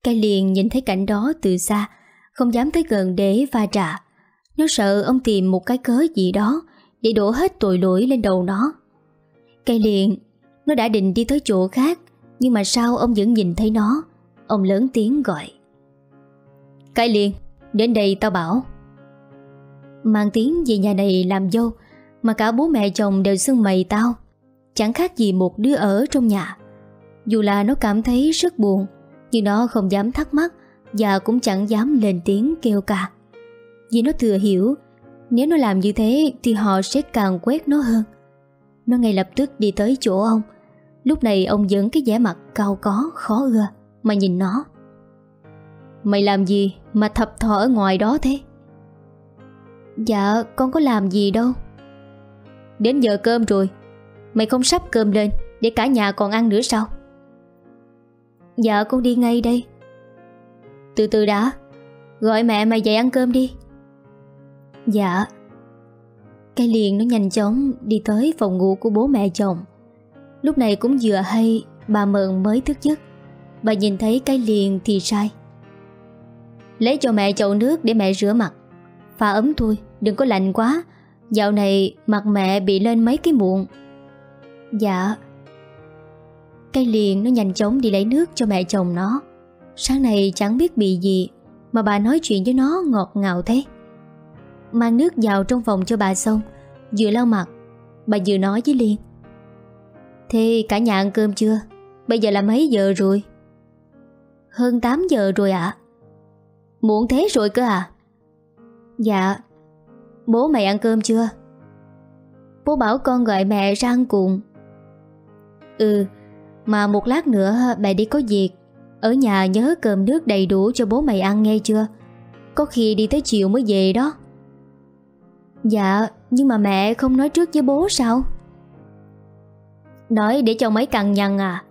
Cái liền nhìn thấy cảnh đó từ xa, Không dám tới gần để va trả. Nó sợ ông tìm một cái cớ gì đó Để đổ hết tội lỗi lên đầu nó. Cây liền nó đã định đi tới chỗ khác Nhưng mà sao ông vẫn nhìn thấy nó? Ông lớn tiếng gọi. Cái liền Đến đây tao bảo. Mang tiếng về nhà này làm dâu Mà cả bố mẹ chồng đều xưng mày tao. Chẳng khác gì một đứa ở trong nhà. Dù là nó cảm thấy rất buồn Nhưng nó không dám thắc mắc Và cũng chẳng dám lên tiếng kêu ca. Vì nó thừa hiểu Nếu nó làm như thế Thì họ sẽ càng quét nó hơn. Nó ngay lập tức đi tới chỗ ông Lúc này ông vẫn cái vẻ mặt cao có, khó ưa, Mà nhìn nó. Mày làm gì mà thập thò ở ngoài đó thế? Dạ con có làm gì đâu. Đến giờ cơm rồi, Mày không sắp cơm lên Để cả nhà còn ăn nữa sao? Dạ con đi ngay đây. Từ từ đã, Gọi mẹ mày dậy ăn cơm đi. Dạ. Cái liền nó nhanh chóng Đi tới phòng ngủ của bố mẹ chồng. Lúc này cũng vừa hay, Bà Mượn mới thức giấc. Bà nhìn thấy cái liền thì sai. Lấy cho mẹ chậu nước để mẹ rửa mặt. Pha ấm thôi, Đừng có lạnh quá. Dạo này mặt mẹ bị lên mấy cái muộn. Dạ. Cái liền nó nhanh chóng đi lấy nước cho mẹ chồng nó. Sáng nay chẳng biết bị gì, Mà bà nói chuyện với nó ngọt ngào thế. Mang nước vào trong phòng cho bà xong, Vừa lau mặt, Bà vừa nói với Liên. Thế cả nhà ăn cơm chưa? Bây giờ là mấy giờ rồi? Hơn 8 giờ rồi ạ. Muộn thế rồi cơ à? Dạ. Bố mày ăn cơm chưa? Bố bảo con gọi mẹ ra ăn cùng. Ừ Mà một lát nữa mẹ đi có việc. Ở nhà nhớ cơm nước đầy đủ cho bố mày ăn nghe chưa? Có khi đi tới chiều mới về đó. Dạ Nhưng mà mẹ không nói trước với bố sao? Nói để cho mấy cằn nhằn à.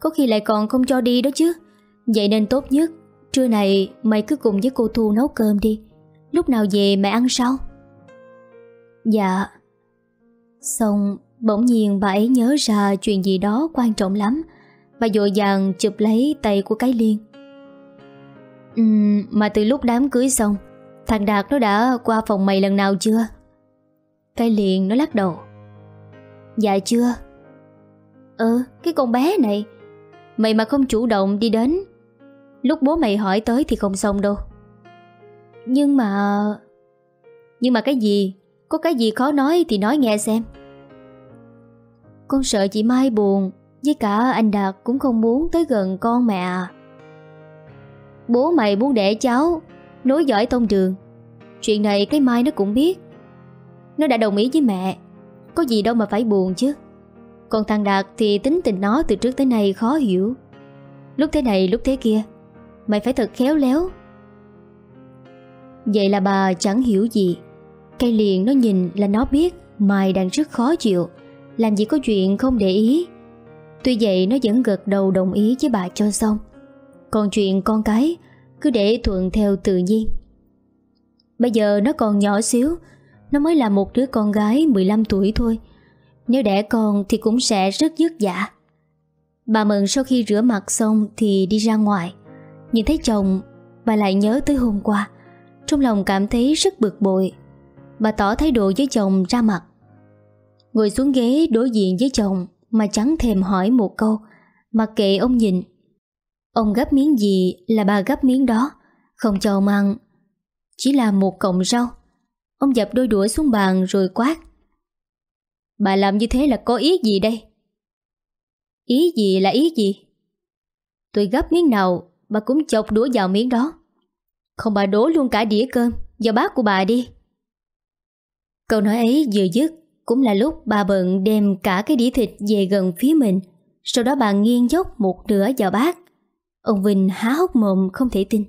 Có khi lại còn không cho đi đó chứ. Vậy nên tốt nhất, Trưa này mày cứ cùng với cô Thu nấu cơm đi. Lúc nào về mẹ ăn sau? Dạ. Xong, bỗng nhiên bà ấy nhớ ra chuyện gì đó quan trọng lắm. Bà dội vàng chụp lấy tay của cái liên. Ừm, Mà từ lúc đám cưới xong, Thằng Đạt nó đã qua phòng mày lần nào chưa? Cái liền nó lắc đầu. Dạ chưa. Ừ cái con bé này. Mày mà không chủ động đi đến, Lúc bố mày hỏi tới thì không xong đâu. Nhưng mà Nhưng mà cái gì? Có cái gì khó nói thì nói nghe xem. Con sợ chị Mai buồn, Với cả anh Đạt cũng không muốn tới gần con mẹ à. Bố mày muốn đẻ cháu, Nối dõi tông trường Chuyện này cái Mai nó cũng biết. Nó đã đồng ý với mẹ, Có gì đâu mà phải buồn chứ. Còn thằng Đạt thì tính tình nó từ trước tới nay khó hiểu. Lúc thế này, lúc thế kia, Mày phải thật khéo léo. Vậy là bà chẳng hiểu gì. Cây liền nó nhìn là nó biết Mai đang rất khó chịu, Làm gì có chuyện không để ý. Tuy vậy, nó vẫn gật đầu đồng ý với bà cho xong. Còn chuyện con cái Cứ để thuận theo tự nhiên. Bây giờ nó còn nhỏ xíu, Nó mới là một đứa con gái 15 tuổi thôi. Nếu đẻ con thì cũng sẽ rất dứt dạ Bà Mận sau khi rửa mặt xong Thì đi ra ngoài. Nhìn thấy chồng, Bà lại nhớ tới hôm qua. Trong lòng cảm thấy rất bực bội. Bà tỏ thái độ với chồng ra mặt. Ngồi xuống ghế đối diện với chồng Mà chẳng thèm hỏi một câu, Mặc kệ ông nhìn. Ông gấp miếng gì là bà gấp miếng đó, Không cho ông ăn. Chỉ là một cọng rau. Ông dập đôi đũa xuống bàn rồi quát. Bà làm như thế là có ý gì đây? Ý gì là ý gì? Tôi gấp miếng nào, Bà cũng chọc đũa vào miếng đó. Không bà đổ luôn cả đĩa cơm Vào bát của bà đi. Câu nói ấy vừa dứt, Cũng là lúc bà bận đem cả cái đĩa thịt về gần phía mình. Sau đó bà nghiêng dốc một nửa vào bát Ông Vinh há hốc mồm không thể tin.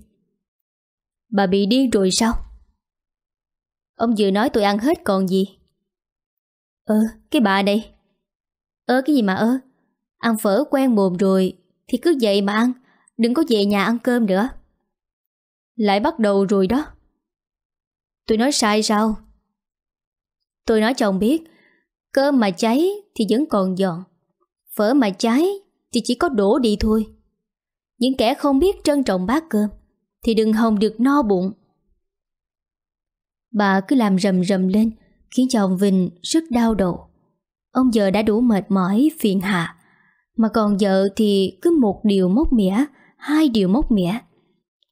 Bà bị điên rồi sao? Ông vừa nói tôi ăn hết còn gì? Ơ, cái bà này Ơ, cái gì mà ơ? Ăn phở quen mồm rồi, Thì cứ vậy mà ăn, Đừng có về nhà ăn cơm nữa. Lại bắt đầu rồi đó. Tôi nói sai sao? Tôi nói chồng biết, Cơm mà cháy thì vẫn còn giòn, Phở mà cháy Thì chỉ có đổ đi thôi. Những kẻ không biết trân trọng bát cơm Thì đừng hòng được no bụng. Bà cứ làm rầm rầm lên Khiến cho ông Vinh rất đau đầu. Ông giờ đã đủ mệt mỏi, phiền hạ Mà còn vợ thì cứ một điều móc mỉa Hai điều móc mỉa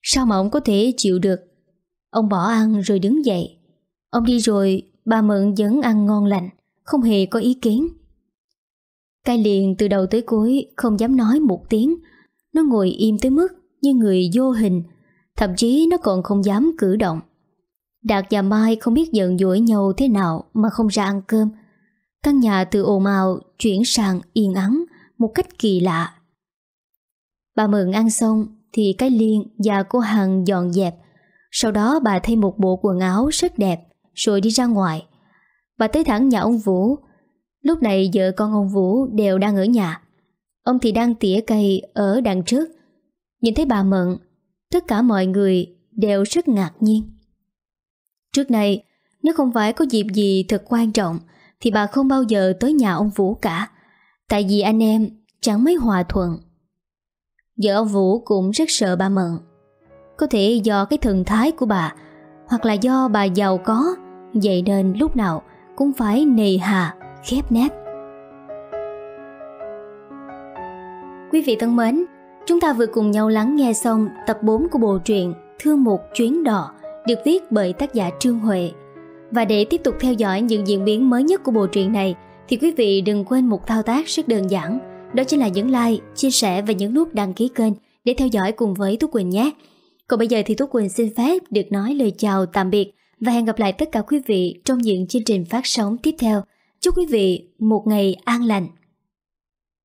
Sao mà ông có thể chịu được? Ông bỏ ăn rồi đứng dậy. Ông đi rồi, bà mượn vẫn ăn ngon lành, Không hề có ý kiến. Cai liền từ đầu tới cuối Không dám nói một tiếng. Nó ngồi im tới mức như người vô hình, Thậm chí nó còn không dám cử động. Đạt và Mai không biết giận dỗi nhau thế nào Mà không ra ăn cơm Căn nhà từ ồn ào chuyển sang yên ắng Một cách kỳ lạ Bà Mượn ăn xong thì cái liên và cô Hằng dọn dẹp. Sau đó bà thay một bộ quần áo rất đẹp rồi đi ra ngoài. Bà tới thẳng nhà ông Vũ. Lúc này vợ con ông Vũ đều đang ở nhà. Ông thì đang tỉa cây ở đằng trước. Nhìn thấy bà Mận, tất cả mọi người đều rất ngạc nhiên. Trước nay, nếu không phải có dịp gì thật quan trọng thì bà không bao giờ tới nhà ông Vũ cả. Tại vì anh em chẳng mấy hòa thuận. Vợ ông Vũ cũng rất sợ bà Mận Có thể do cái thần thái của bà Hoặc là do bà giàu có Vậy nên lúc nào cũng phải nề hà, khép nép Quý vị thân mến Chúng ta vừa cùng nhau lắng nghe xong tập 4 của bộ truyện Thương một chuyến đò được viết bởi tác giả Trương Huệ. Và để tiếp tục theo dõi những diễn biến mới nhất của bộ truyện này thì quý vị đừng quên một thao tác rất đơn giản đó chính là nhấn like, chia sẻ và nhấn nút đăng ký kênh để theo dõi cùng với Tú Quỳnh nhé. Còn bây giờ thì Tú Quỳnh xin phép được nói lời chào tạm biệt và hẹn gặp lại tất cả quý vị trong những chương trình phát sóng tiếp theo. Chúc quý vị một ngày an lành.